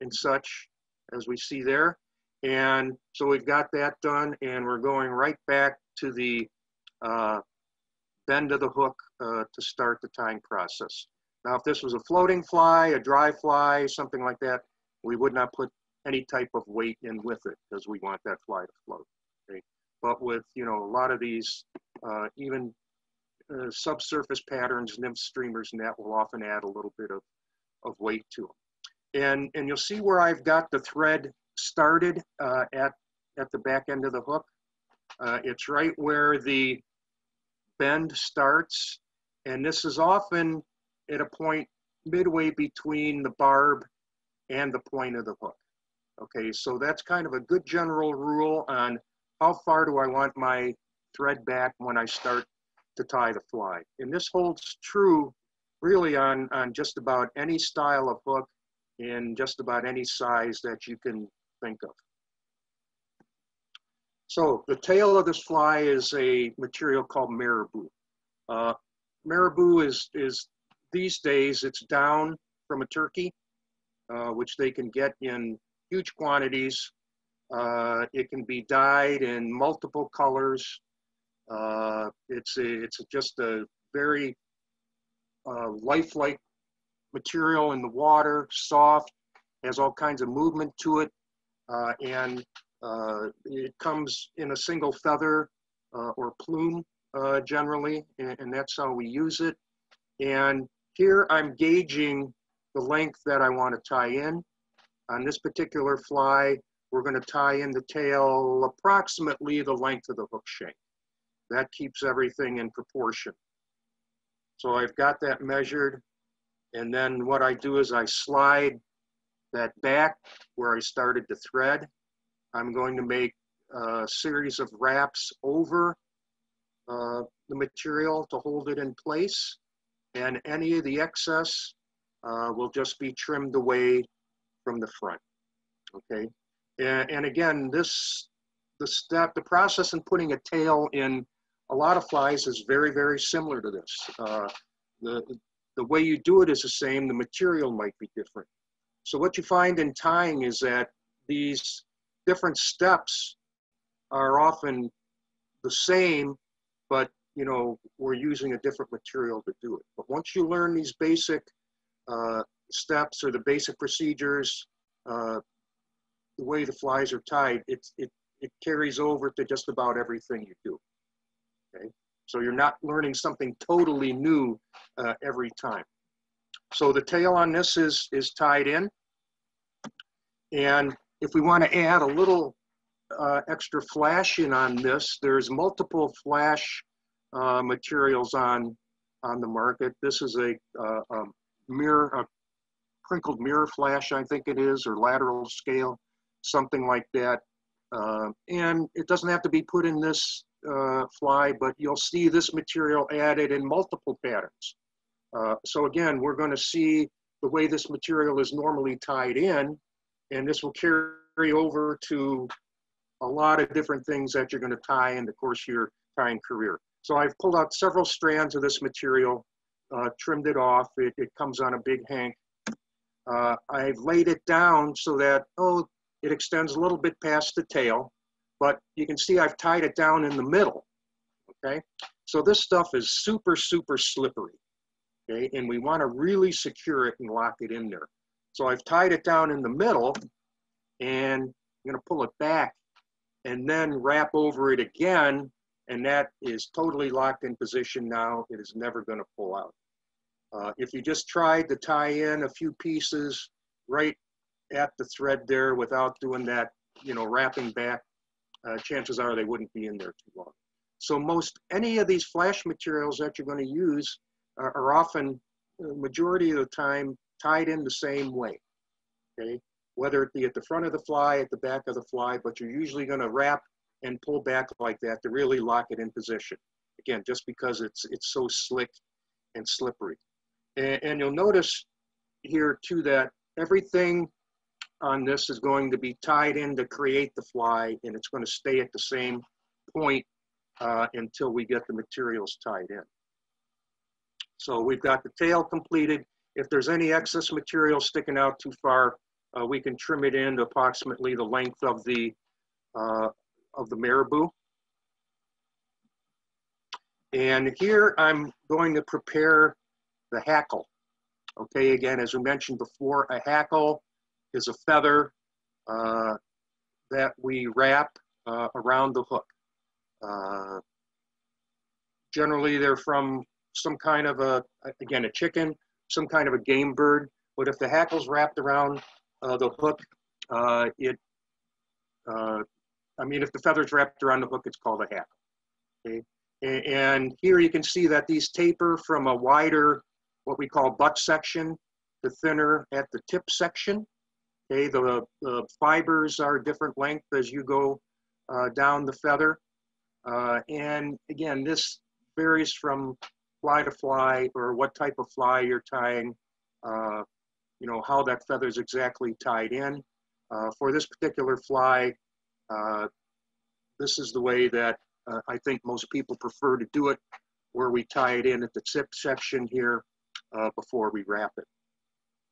and such as we see there. And so we've got that done and we're going right back to the uh, bend of the hook uh, to start the tying process. Now, if this was a floating fly, a dry fly, something like that, we would not put any type of weight in with it because we want that fly to float. Okay? But with, you know, a lot of these, uh, even uh, subsurface patterns, nymph streamers, and that will often add a little bit of, of weight to them. And, and you'll see where I've got the thread started uh, at, at the back end of the hook. Uh, it's right where the bend starts. And this is often at a point midway between the barb and the point of the hook. Okay, so that's kind of a good general rule on how far do I want my thread back when I start to tie the fly. And this holds true really on, on just about any style of hook in just about any size that you can think of. So the tail of this fly is a material called marabou. Uh, marabou is, is these days, it's down from a turkey, uh, which they can get in huge quantities. Uh, it can be dyed in multiple colors. Uh, it's a, it's just a very uh, lifelike material in the water, soft, has all kinds of movement to it, uh, and uh, it comes in a single feather uh, or plume generally, and, and that's how we use it. And here I'm gauging the length that I want to tie in. On this particular fly, we're going to tie in the tail approximately the length of the hook shank. That keeps everything in proportion. So I've got that measured. And then what I do is I slide that back where I started to thread. I'm going to make a series of wraps over uh, the material to hold it in place. And any of the excess uh, will just be trimmed away from the front, okay? And, and again, this, the step, the process in putting a tail in a lot of flies is very, very similar to this. Uh, the, the way you do it is the same, the material might be different. So what you find in tying is that these different steps are often the same, but you know, we're using a different material to do it. But once you learn these basic uh, steps or the basic procedures, uh, the way the flies are tied, it, it, it carries over to just about everything you do. Okay, so you're not learning something totally new uh, every time. So the tail on this is, is tied in. And if we want to add a little uh, extra flashing on this, there's multiple flash uh, materials on, on the market. This is a, uh, a mirror, a crinkled mirror flash, I think it is, or lateral scale, something like that. Uh, and it doesn't have to be put in this uh, fly, but you'll see this material added in multiple patterns. Uh, so again, we're going to see the way this material is normally tied in, and this will carry over to a lot of different things that you're going to tie in the course of your tying career. So I've pulled out several strands of this material, uh, trimmed it off. It, it, comes on a big hank. Uh, I've laid it down so that, oh, it extends a little bit past the tail, but you can see I've tied it down in the middle, okay? So this stuff is super, super slippery, okay? And we wanna really secure it and lock it in there. So I've tied it down in the middle and I'm gonna pull it back and then wrap over it again and that is totally locked in position now. It is never going to pull out. Uh, if you just tried to tie in a few pieces right at the thread there without doing that, you know, wrapping back, uh, chances are they wouldn't be in there too long. So most, any of these flash materials that you're going to use are, are often, the majority of the time, tied in the same way, okay? Whether it be at the front of the fly, at the back of the fly, but you're usually going to wrap and pull back like that to really lock it in position. Again, just because it's, it's so slick and slippery. And, and you'll notice here too that everything on this is going to be tied in to create the fly and it's going to stay at the same point uh, until we get the materials tied in. So we've got the tail completed. If there's any excess material sticking out too far, uh, we can trim it in to approximately the length of the, uh, of the marabou. And here I'm going to prepare the hackle. Okay, again, as we mentioned before, a hackle is a feather uh, that we wrap uh, around the hook. Uh, generally, they're from some kind of a, again, a chicken, some kind of a game bird. But if the hackle's wrapped around uh, the hook, uh, it uh, I mean, if the feather's wrapped around the hook, it's called a hackle. Okay? And here you can see that these taper from a wider, what we call butt section, to thinner at the tip section. Okay, the, the fibers are different length as you go uh, down the feather. Uh, and again, this varies from fly to fly or what type of fly you're tying, uh, you know, how that feather is exactly tied in. Uh, for this particular fly, uh, this is the way that uh, I think most people prefer to do it, where we tie it in at the tip section here before we wrap it.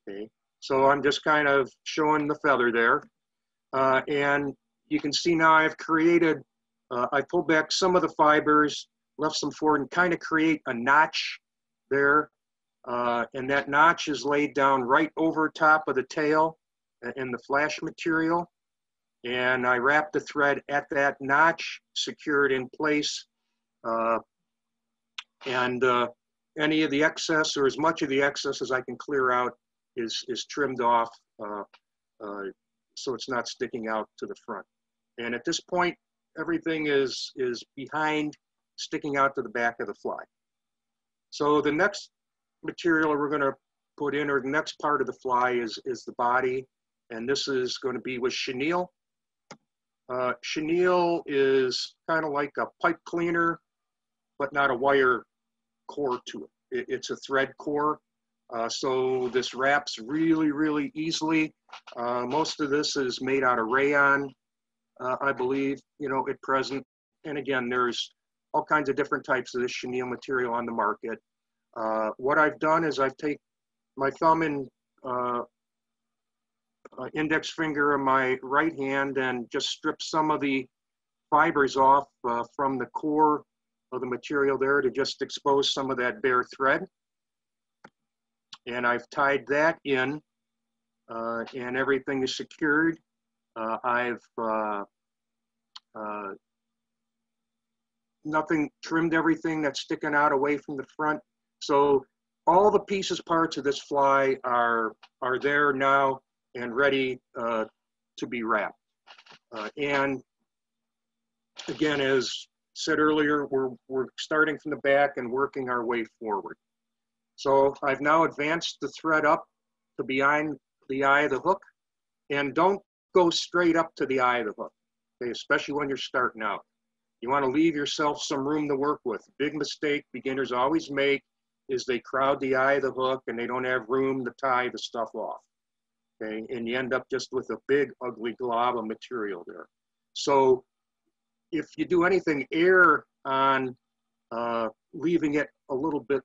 Okay, so I'm just kind of showing the feather there. Uh, and you can see now I've created, uh, I pulled back some of the fibers, left some forward and kind of create a notch there. Uh, and that notch is laid down right over top of the tail in the flash material. And I wrap the thread at that notch, secure it in place. Uh, and uh, any of the excess or as much of the excess as I can clear out is, is trimmed off uh, uh, so it's not sticking out to the front. And at this point, everything is, is behind, sticking out to the back of the fly. So the next material we're gonna put in, or the next part of the fly is, is the body. And this is gonna be with chenille. Uh, chenille is kind of like a pipe cleaner, but not a wire core to it. it it's a thread core. Uh, so this wraps really, really easily. Uh, most of this is made out of rayon, uh, I believe, you know, at present. And again, there's all kinds of different types of this chenille material on the market. Uh, what I've done is I've taken my thumb and uh, uh, index finger of my right hand and just stripped some of the fibers off from the core of the material there to just expose some of that bare thread. And I've tied that in uh, and everything is secured. Uh, I've uh, uh, nothing trimmed everything that's sticking out away from the front. So all the pieces parts of this fly are, are there now and ready uh, to be wrapped. And again, as said earlier, we're, we're starting from the back and working our way forward. So I've now advanced the thread up to behind the eye of the hook and don't go straight up to the eye of the hook, okay, especially when you're starting out. You want to leave yourself some room to work with. Big mistake beginners always make is they crowd the eye of the hook and they don't have room to tie the stuff off. Okay, and you end up just with a big ugly glob of material there. So if you do anything, err on uh, leaving it a little bit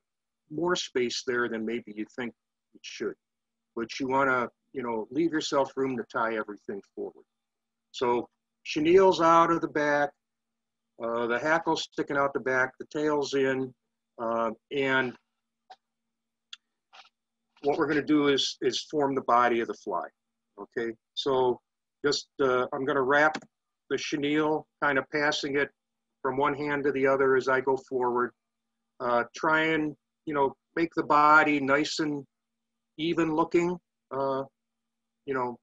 more space there than maybe you think it should. But you want to, you know, leave yourself room to tie everything forward. So chenille's out of the back, uh, the hackle's sticking out the back, the tail's in, uh, and what we're going to do is is form the body of the fly. Okay, so just uh, I'm going to wrap the chenille, kind of passing it from one hand to the other as I go forward. Uh, try and, you know, make the body nice and even looking. Uh, you know,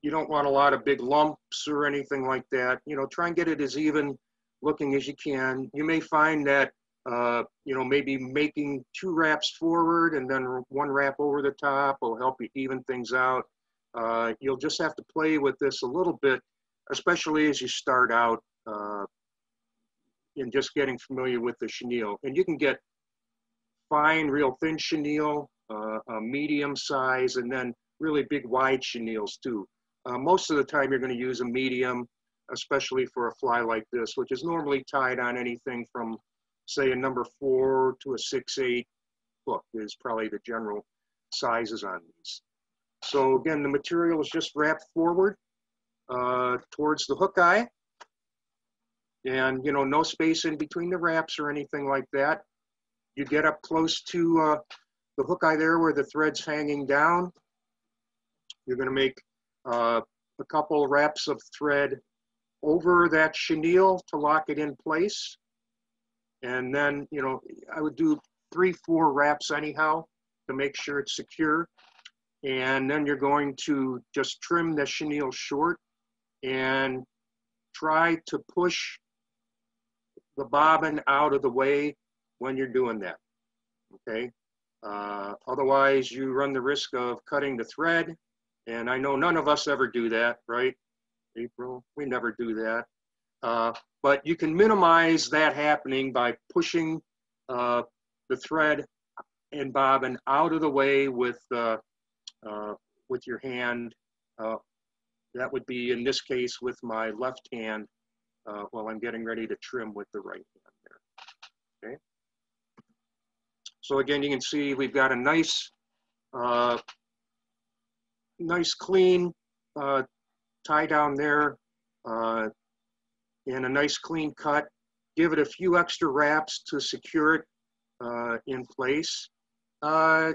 you don't want a lot of big lumps or anything like that. You know, try and get it as even looking as you can. You may find that, uh, you know, maybe making two wraps forward and then one wrap over the top will help you even things out. Uh, you'll just have to play with this a little bit especially as you start out uh, in just getting familiar with the chenille. And you can get fine, real thin chenille, uh, medium size, and then really big wide chenilles too. Uh, most of the time you're going to use a medium, especially for a fly like this, which is normally tied on anything from say a number four to a six, eight hook is probably the general sizes on these. So again, the material is just wrapped forward uh, towards the hook eye. And, you know, no space in between the wraps or anything like that. You get up close to uh, the hook eye there where the thread's hanging down. You're going to make uh, a couple wraps of thread over that chenille to lock it in place. And then, you know, I would do three, four wraps anyhow to make sure it's secure. And then you're going to just trim the chenille short and try to push the bobbin out of the way when you're doing that, okay? Uh, otherwise, you run the risk of cutting the thread, and I know none of us ever do that, right? April, we never do that. Uh, but you can minimize that happening by pushing uh, the thread and bobbin out of the way with, uh, uh, with your hand uh, that would be in this case with my left hand uh, while I'm getting ready to trim with the right hand there, okay? So again, you can see we've got a nice, uh, nice clean uh, tie down there uh, and a nice clean cut. Give it a few extra wraps to secure it uh, in place. Uh,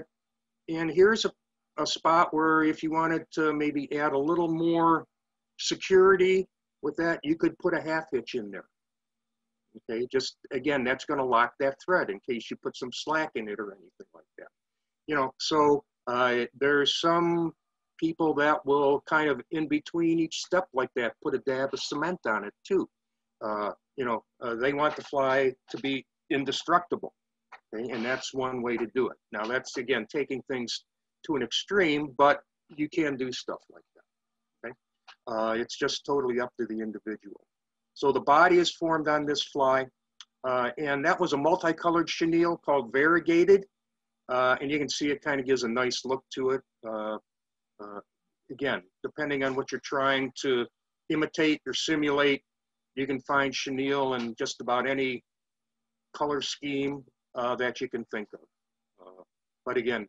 and here's a, a spot where if you wanted to maybe add a little more security with that, you could put a half hitch in there. Okay, just again, that's going to lock that thread in case you put some slack in it or anything like that. You know, so uh, there's some people that will kind of in between each step like that put a dab of cement on it too. Uh, you know, uh, they want the fly to be indestructible, okay? and that's one way to do it. Now that's again taking things to an extreme, but you can do stuff like that. Okay, uh, it's just totally up to the individual. So the body is formed on this fly, uh, and that was a multicolored chenille called variegated, uh, and you can see it kind of gives a nice look to it. Uh, uh, again, depending on what you're trying to imitate or simulate, you can find chenille in just about any color scheme uh, that you can think of. Uh, but again,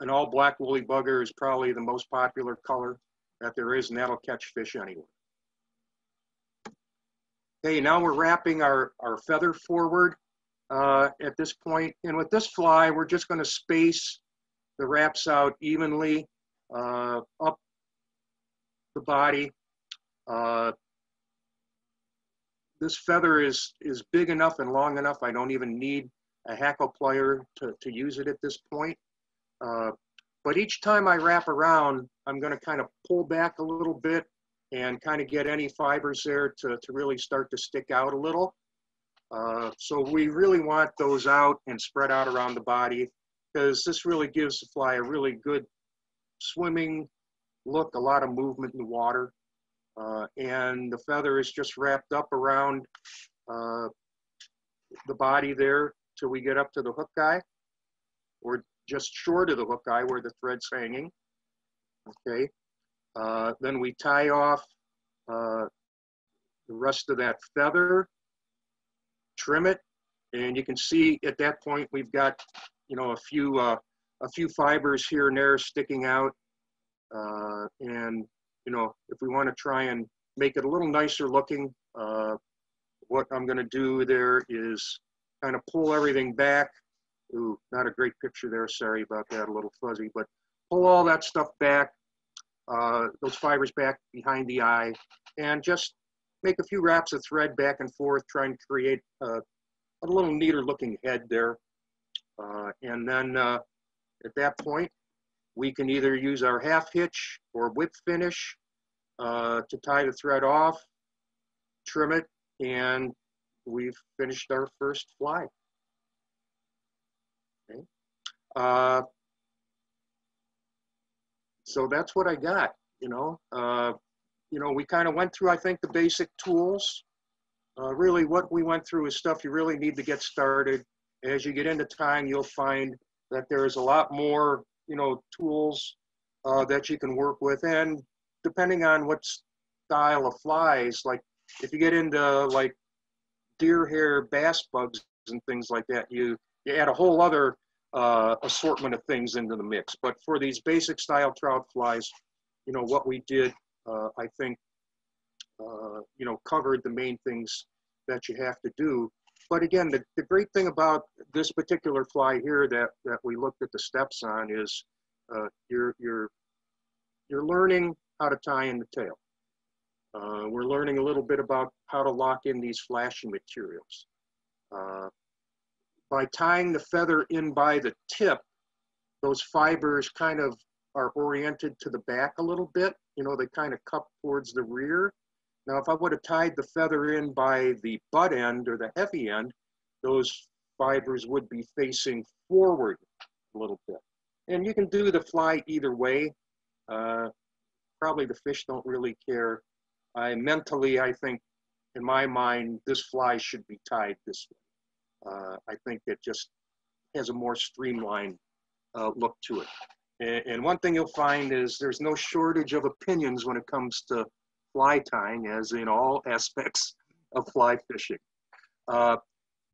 an all black woolly bugger is probably the most popular color that there is, and that'll catch fish anywhere. Okay, now we're wrapping our, our feather forward uh, at this point. And with this fly, we're just gonna space the wraps out evenly uh, up the body. Uh, this feather is, is big enough and long enough. I don't even need a hackle plier to, to use it at this point. Uh, but each time I wrap around, I'm gonna kind of pull back a little bit and kind of get any fibers there to, to really start to stick out a little. Uh, so we really want those out and spread out around the body because this really gives the fly a really good swimming look, a lot of movement in the water. Uh, and the feather is just wrapped up around uh, the body there till we get up to the hook eye or just short of the hook eye where the thread's hanging. Okay, uh, then we tie off uh, the rest of that feather, trim it, and you can see at that point we've got, you know, a few uh, a few fibers here and there sticking out. Uh, and you know, if we want to try and make it a little nicer looking, uh, what I'm going to do there is kind of pull everything back. Ooh, not a great picture there. Sorry about that, a little fuzzy, but pull all that stuff back uh, those fibers back behind the eye, and just make a few wraps of thread back and forth, try and create a, a little neater looking head there. Uh, and then uh, at that point, we can either use our half hitch or whip finish uh, to tie the thread off, trim it, and we've finished our first fly. Okay. So that's what I got, you know. Uh, you know, we kind of went through, I think, the basic tools. Uh, really, what we went through is stuff you really need to get started. As you get into time, you'll find that there is a lot more, you know, tools uh, that you can work with. And depending on what style of flies, like if you get into like deer hair bass bugs and things like that, you, you add a whole other uh, assortment of things into the mix. But for these basic style trout flies, you know, what we did, uh, I think, uh, you know, covered the main things that you have to do. But again, the, the great thing about this particular fly here that, that we looked at the steps on is uh, you're, you're, you're learning how to tie in the tail. Uh, we're learning a little bit about how to lock in these flashing materials. By tying the feather in by the tip, those fibers kind of are oriented to the back a little bit. You know, they kind of cup towards the rear. Now, if I would have tied the feather in by the butt end or the heavy end, those fibers would be facing forward a little bit. And you can do the fly either way. Uh, probably the fish don't really care. I mentally, I think, in my mind, this fly should be tied this way. Uh, I think it just has a more streamlined uh, look to it. And, and, one thing you'll find is there's no shortage of opinions when it comes to fly tying, as in all aspects of fly fishing. Uh,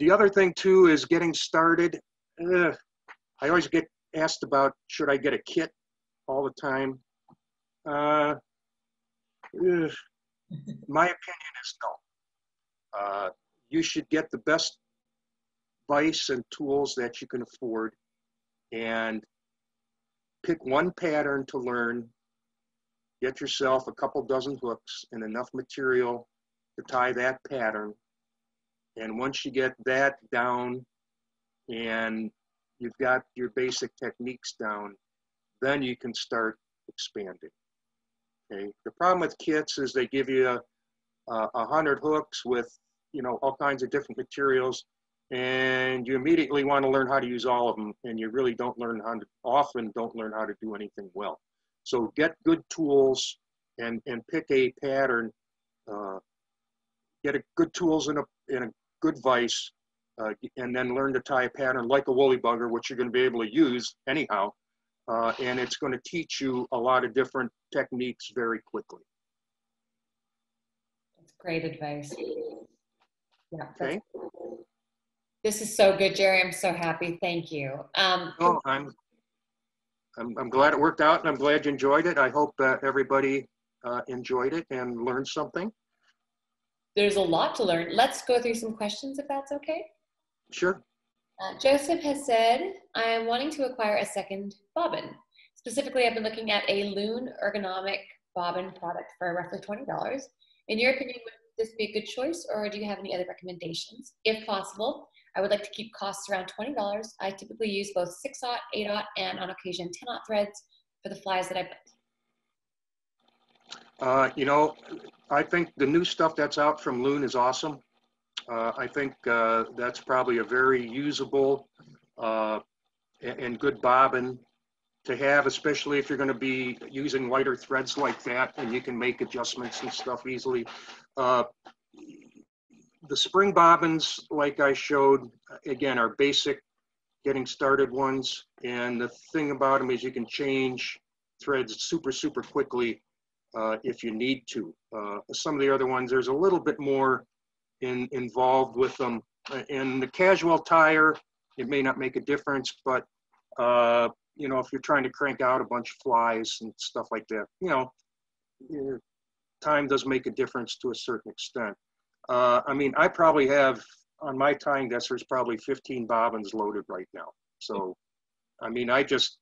the other thing too is getting started. I always get asked about should I get a kit all the time. Uh, my opinion is no. Uh, you should get the best vice and tools that you can afford and pick one pattern to learn. Get yourself a couple dozen hooks and enough material to tie that pattern. And once you get that down and you've got your basic techniques down, then you can start expanding. Okay. The problem with kits is they give you a, a hundred hooks with you know all kinds of different materials, and you immediately want to learn how to use all of them, and you really don't learn how to often don't learn how to do anything well. So get good tools and and pick a pattern. Uh, get a good tools in a in a good vice uh, and then learn to tie a pattern like a woolly bugger, which you're going to be able to use anyhow uh, and it's going to teach you a lot of different techniques very quickly. That's great advice. Yeah. Okay. This is so good, Jerry. I'm so happy. Thank you. Um, oh, I'm, I'm, I'm glad it worked out and I'm glad you enjoyed it. I hope uh, everybody uh, enjoyed it and learned something. There's a lot to learn. Let's go through some questions if that's okay. Sure. Uh, Joseph has said, I am wanting to acquire a second bobbin. Specifically, I've been looking at a Loon ergonomic bobbin product for roughly $20. In your opinion, would this be a good choice or do you have any other recommendations? If possible, I would like to keep costs around $20. I typically use both 6-aught, 8-aught, and on occasion 10-aught threads for the flies that I put. Uh, you know, I think the new stuff that's out from Loon is awesome. Uh, I think uh, that's probably a very usable uh, and good bobbin to have, especially if you're going to be using lighter threads like that and you can make adjustments and stuff easily. Uh, the spring bobbins, like I showed, again, are basic getting started ones. And the thing about them is you can change threads super, super quickly uh, if you need to. Uh, some of the other ones, there's a little bit more in, involved with them. In the casual tier, it may not make a difference, but uh, you know, if you're trying to crank out a bunch of flies and stuff like that, you know, time does make a difference to a certain extent. Uh, I mean, I probably have on my tying desk, there's probably 15 bobbins loaded right now. So, I mean, I just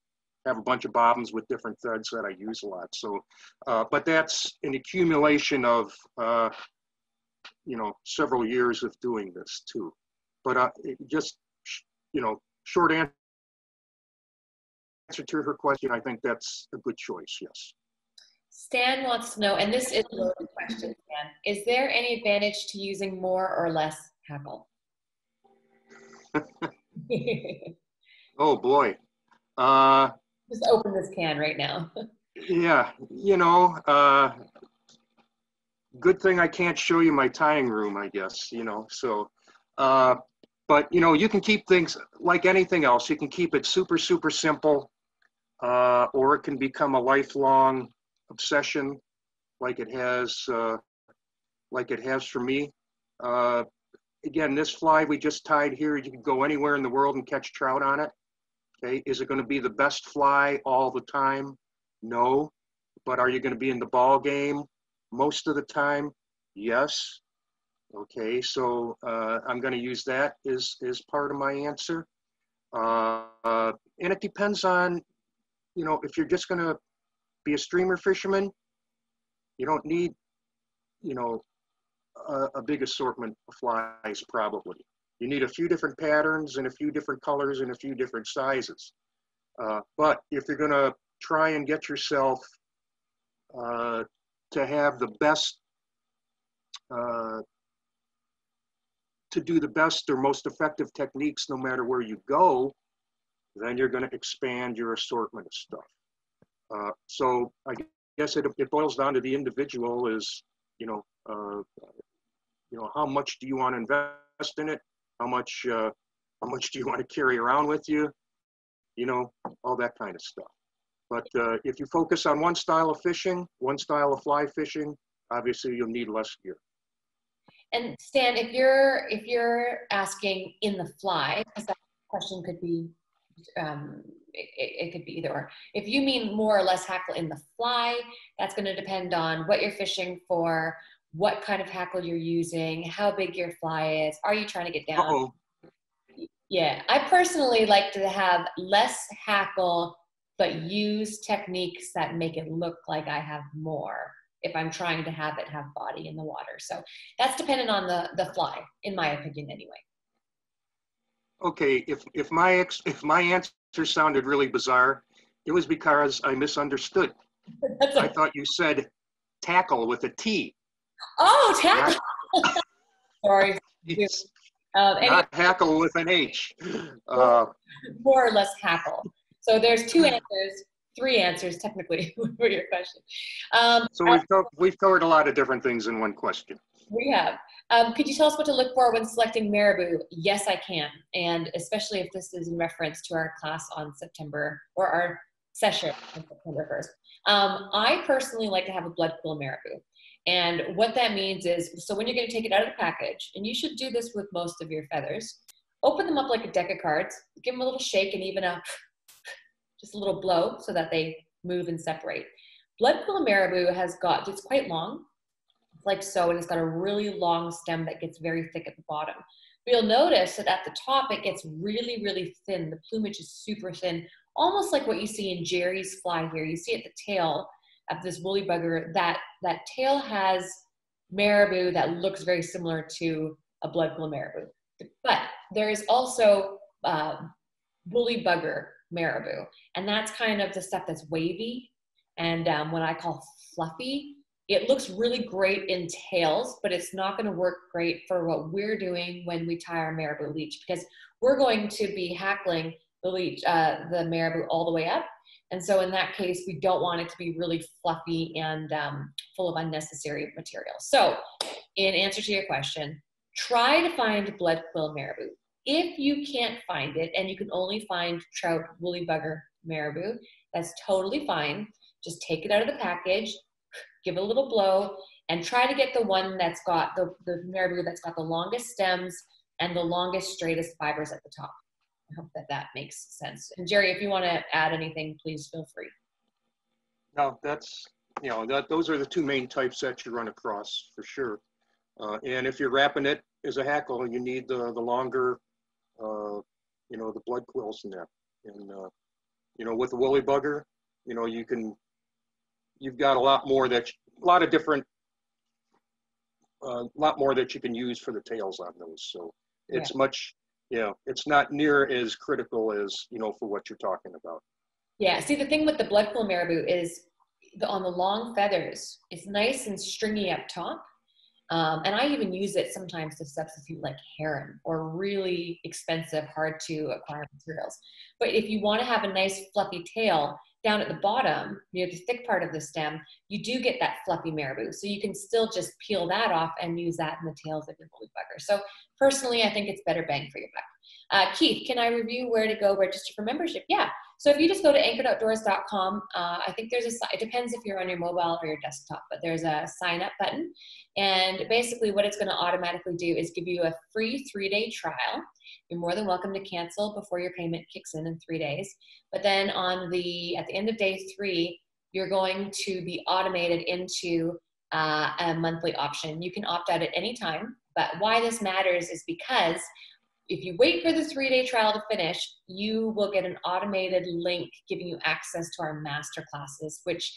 have a bunch of bobbins with different threads that I use a lot. So, uh, but that's an accumulation of uh, you know, several years of doing this too. But uh, just, you know, short answer to her question, I think that's a good choice, yes. Stan wants to know, and this is a loaded question, Stan, is there any advantage to using more or less hackle? oh boy. Uh, Just open this can right now. yeah, you know, uh, good thing I can't show you my tying room, I guess, you know, so, uh, but you know, you can keep things like anything else. You can keep it super, super simple, uh, or it can become a lifelong obsession like it has, uh, like it has for me. Uh, again, this fly we just tied here, you can go anywhere in the world and catch trout on it. Okay, is it going to be the best fly all the time? No, but are you going to be in the ball game? Most of the time, yes. Okay, so uh, I'm going to use that as, as part of my answer. Uh, uh, and it depends on, you know, if you're just going to be a streamer fisherman, you don't need, you know, a, a, big assortment of flies probably. You need a few different patterns and a few different colors and a few different sizes. Uh, but if you're going to try and get yourself uh, to have the best, uh, to do the best or most effective techniques no matter where you go, then you're going to expand your assortment of stuff. Uh, so I guess it, it boils down to the individual is, you know, uh, you know, how much do you want to invest in it? How much, uh, how much do you want to carry around with you? You know, all that kind of stuff. But uh, if you focus on one style of fishing, one style of fly fishing, obviously you'll need less gear. And Stan, if you're if you're asking in the fly, because that question could be um, it, it, could be either or. If you mean more or less hackle in the fly, that's going to depend on what you're fishing for, what kind of hackle you're using, how big your fly is, are you trying to get down? Uh-oh. Yeah, I personally like to have less hackle, but use techniques that make it look like I have more if I'm trying to have it have body in the water. So that's dependent on the, the fly, in my opinion, anyway. Okay, if, if my ex, if my answer sounded really bizarre, it was because I misunderstood. That's I a, thought you said tackle with a T. oh, tackle. Sorry. It's Um, any, not hackle with an H. Uh, more or less hackle. So there's two answers, three answers technically for your question. Um, so we've, co- we've covered a lot of different things in one question. We have. Um, could you tell us what to look for when selecting Marabou? Yes, I can. And especially if this is in reference to our class on September or our session on September 1st. Um, I personally like to have a blood quill Marabou. And what that means is, so when you're going to take it out of the package, and you should do this with most of your feathers, open them up like a deck of cards, give them a little shake and even a just a little blow so that they move and separate. Blood quill marabou has got, it's quite long, like so, and it's got a really long stem that gets very thick at the bottom. But you'll notice that at the top it gets really, really thin. The plumage is super thin, almost like what you see in Jerry's fly here. You see at the tail of this woolly bugger that that tail has marabou that looks very similar to a blood quill marabou. But there is also uh, woolly bugger marabou, and that's kind of the stuff that's wavy and um, what I call fluffy. It looks really great in tails, but it's not going to work great for what we're doing when we tie our marabou leech because we're going to be hackling the leech, uh, the marabou all the way up. And so in that case, we don't want it to be really fluffy and um, full of unnecessary material. So in answer to your question, try to find blood quill marabou. If you can't find it and you can only find trout woolly bugger marabou, that's totally fine. Just take it out of the package, give a little blow, and try to get the one that's got the, the marabou that's got the longest stems and the longest, straightest fibers at the top. I hope that that makes sense. And Jerry, if you want to add anything, please feel free. No, that's, you know, that, those are the two main types that you run across for sure. Uh, and if you're wrapping it as a hackle, you need the, the longer, uh, you know, the blood quills in there. And, uh, you know, with the woolly bugger, you know, you can, you've got a lot more that, a lot of different, a uh, lot more that you can use for the tails on those. So it's much, you know, it's not near as critical as, you know, for what you're talking about. Yeah, see the thing with the blood quill marabou is the, on the long feathers, it's nice and stringy up top. Um, and I even use it sometimes to substitute like heron or really expensive, hard to acquire materials. But if you want to have a nice fluffy tail down at the bottom, near the thick part of the stem, you do get that fluffy marabou. So you can still just peel that off and use that in the tails of your woolly bugger. So personally, I think it's better bang for your buck. Uh, Keith, can I review where to go register for membership? Yeah. So if you just go to anchoredoutdoors.com, uh, I think there's a, it depends if you're on your mobile or your desktop, but there's a sign up button. And basically what it's gonna automatically do is give you a free three day trial. You're more than welcome to cancel before your payment kicks in in three days. But then on the, at the end of day three, you're going to be automated into uh, a monthly option. You can opt out at any time, but why this matters is because if you wait for the three day trial to finish, you will get an automated link giving you access to our master classes, which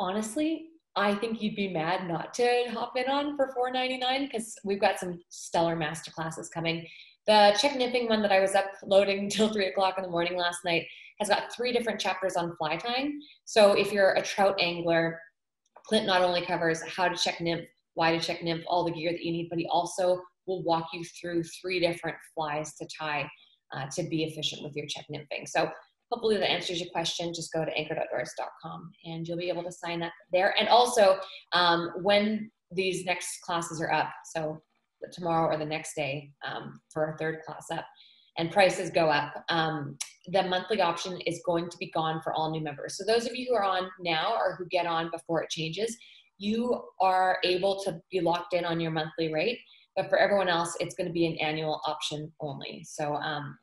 honestly, I think you'd be mad not to hop in on for $4.99 because we've got some stellar master classes coming. The Czech nymphing one that I was uploading till three o'clock in the morning last night has got three different chapters on fly tying. So if you're a trout angler, Clint not only covers how to Czech nymph, why to Czech nymph, all the gear that you need, but he also will walk you through three different flies to tie uh, to be efficient with your Czech nymphing. So hopefully that answers your question. Just go to anchoredoutdoors.com and you'll be able to sign up there. And also um, when these next classes are up, so tomorrow or the next day um, for our third class up, and prices go up, um, the monthly option is going to be gone for all new members. So those of you who are on now or who get on before it changes, you are able to be locked in on your monthly rate. But for everyone else, it's going to be an annual option only. So um,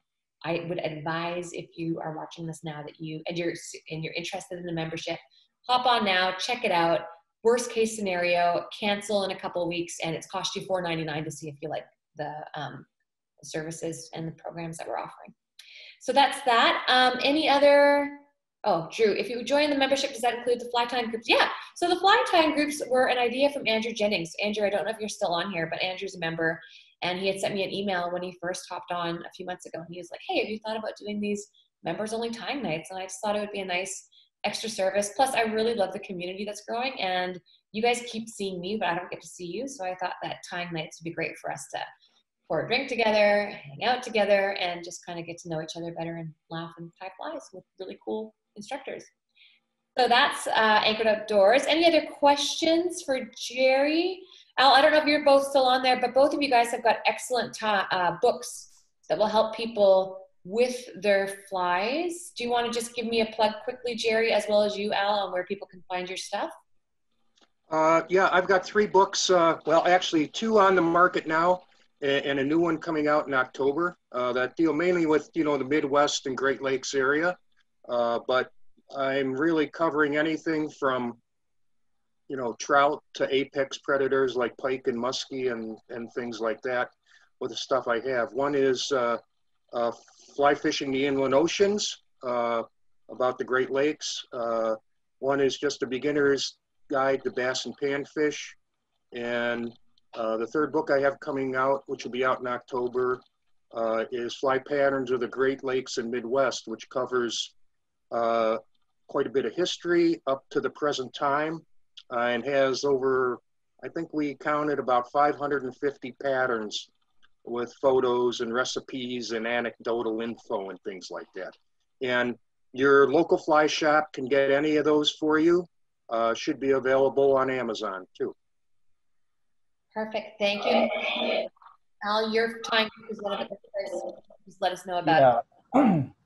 I would advise if you are watching this now that you and you're and you're interested in the membership, hop on now, check it out. worst case scenario, cancel in a couple weeks and it's cost you $4.99 to see if you like the um, services and the programs that we're offering. So that's that. Um, any other Oh, Drew, if you join the membership, does that include the fly tying groups? Yeah. So the fly tying groups were an idea from Andrew Jennings. Andrew, I don't know if you're still on here, but Andrew's a member and he had sent me an email when he first hopped on a few months ago. And he was like, Hey, have you thought about doing these members only tying nights? And I just thought it would be a nice extra service. Plus, I really love the community that's growing and you guys keep seeing me, but I don't get to see you. So I thought that tying nights would be great for us to pour a drink together, hang out together, and just kind of get to know each other better and laugh and tie flies with really cool instructors. So that's uh, Anchored Outdoors. Any other questions for Jerry? Al, I don't know if you're both still on there, but both of you guys have got excellent uh, books that will help people with their flies. Do you want to just give me a plug quickly, Jerry, as well as you, Al, on where people can find your stuff? Uh, yeah, I've got three books. Uh, well, actually, two on the market now, and, and a new one coming out in October. Uh, that deal mainly with you know the Midwest and Great Lakes area. Uh, but I'm really covering anything from, you know, trout to apex predators like pike and muskie and, and things like that with the stuff I have. One is uh, uh, fly fishing the inland oceans uh, about the Great Lakes. Uh, one is just a beginner's guide to bass and panfish. And the third book I have coming out, which will be out in October, is Fly Patterns of the Great Lakes and Midwest, which covers uh, quite a bit of history up to the present time uh, and has over, I think we counted about 550 patterns with photos and recipes and anecdotal info and things like that. And your local fly shop can get any of those for you. Uh, should be available on Amazon too. Perfect. Thank you. Al, your time is one of the just let us know about yeah.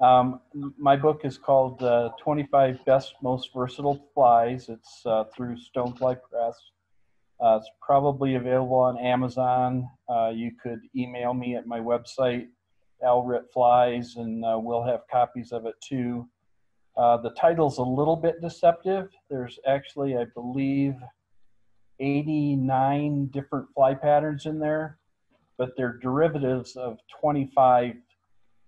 Um, my book is called uh, 25 Best Most Versatile Flies. It's uh, through Stonefly Press. Uh, it's probably available on Amazon. Uh, you could email me at my website, Al Ritt Flies, and uh, we'll have copies of it too. Uh, the title's a little bit deceptive. There's actually, I believe, 89 different fly patterns in there, but they're derivatives of 25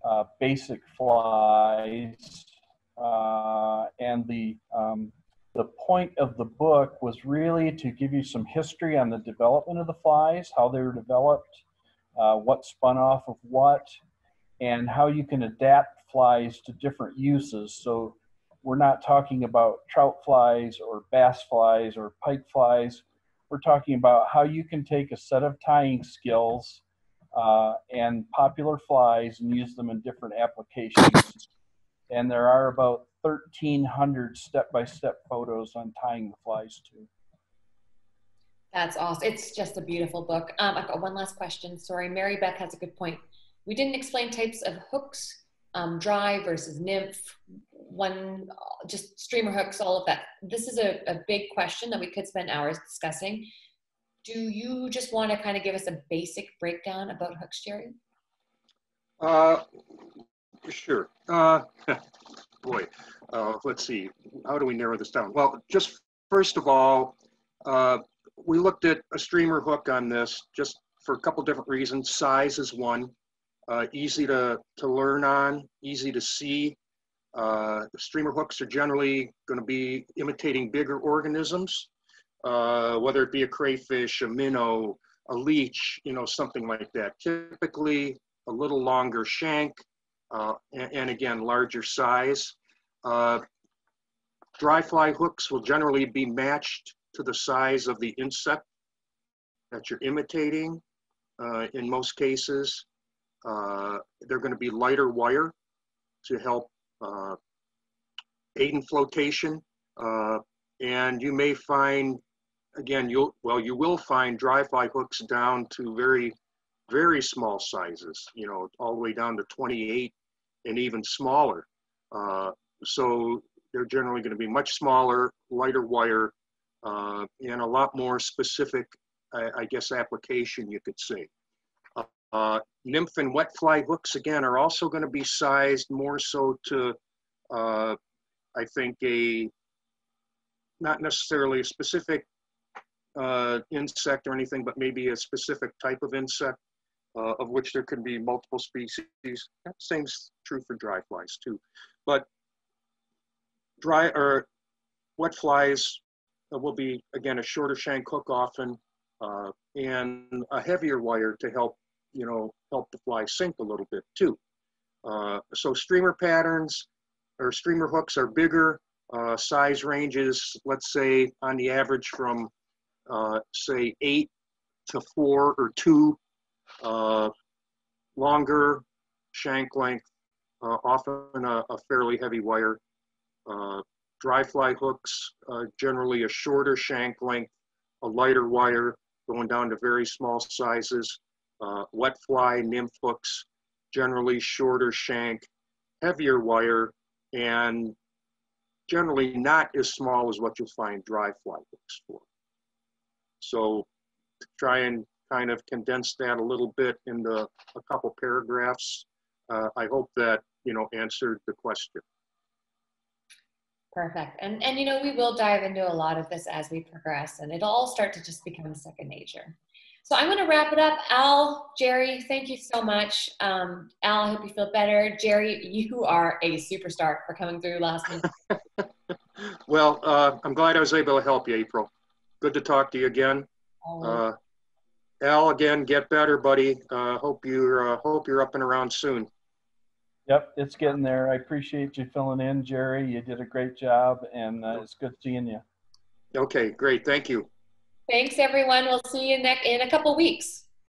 uh, basic flies. Uh, and the, um, the point of the book was really to give you some history on the development of the flies, how they were developed, uh, what spun off of what, and how you can adapt flies to different uses. So we're not talking about trout flies or bass flies or pike flies. We're talking about how you can take a set of tying skills uh, and popular flies and use them in different applications. and there are about 1,300 step-by-step photos on tying the flies too. That's awesome. It's just a beautiful book. Um, I've got one last question. Sorry, Mary Beth has a good point. We didn't explain types of hooks, um, dry versus nymph, one, just streamer hooks, all of that. This is a, a big question that we could spend hours discussing do you just want to kind of give us a basic breakdown about hooks, Jerry? Uh, sure. Uh, boy, uh, let's see. How do we narrow this down? Well, just first of all, uh, we looked at a streamer hook on this just for a couple different reasons. Size is one. Uh, easy to, to learn on, easy to see. Uh, streamer hooks are generally going to be imitating bigger organisms uh, whether it be a crayfish, a minnow, a leech, you know, something like that. Typically a little longer shank, uh, and, and, again, larger size. Uh, dry fly hooks will generally be matched to the size of the insect that you're imitating uh, in most cases. Uh, they're going to be lighter wire to help uh, aid in flotation. and you may find again, you'll, well, you will find dry fly hooks down to very, very small sizes, you know, all the way down to 28 and even smaller. Uh, so they're generally going to be much smaller, lighter wire, uh, and a lot more specific, I, I guess, application you could say. Uh, uh nymph and wet fly hooks, again, are also going to be sized more so to, uh, I think, a not necessarily a specific uh, insect or anything, but maybe a specific type of insect, uh, of which there could be multiple species. Same's true for dry flies too. But dry or wet flies uh, will be, again, a shorter shank hook often, uh, and a heavier wire to help, you know, help the fly sink a little bit too. Uh, so streamer patterns or streamer hooks are bigger, uh, size ranges, let's say on the average from uh, say eight to four or two, uh, longer shank length, uh, often a, a, fairly heavy wire. Uh, dry fly hooks, uh, generally a shorter shank length, a lighter wire going down to very small sizes. Wet fly nymph hooks, generally shorter shank, heavier wire, and generally not as small as what you'll find dry fly hooks for. So try and kind of condense that a little bit into a couple paragraphs, uh, I hope that, you know, answered the question. Perfect. And, and, you know, we will dive into a lot of this as we progress and it'll all start to just become second nature. So I'm going to wrap it up. Al, Jerry, thank you so much. Um, Al, I hope you feel better. Jerry, you are a superstar for coming through last week. well, uh, I'm glad I was able to help you, April. Good to talk to you again. Uh, Al, again, get better, buddy. Uh, hope you're uh, hope you're up and around soon. Yep, it's getting there. I appreciate you filling in, Jerry. You did a great job, and uh, it's good seeing you. Okay, great. Thank you. Thanks, everyone. We'll see you in, in a couple weeks.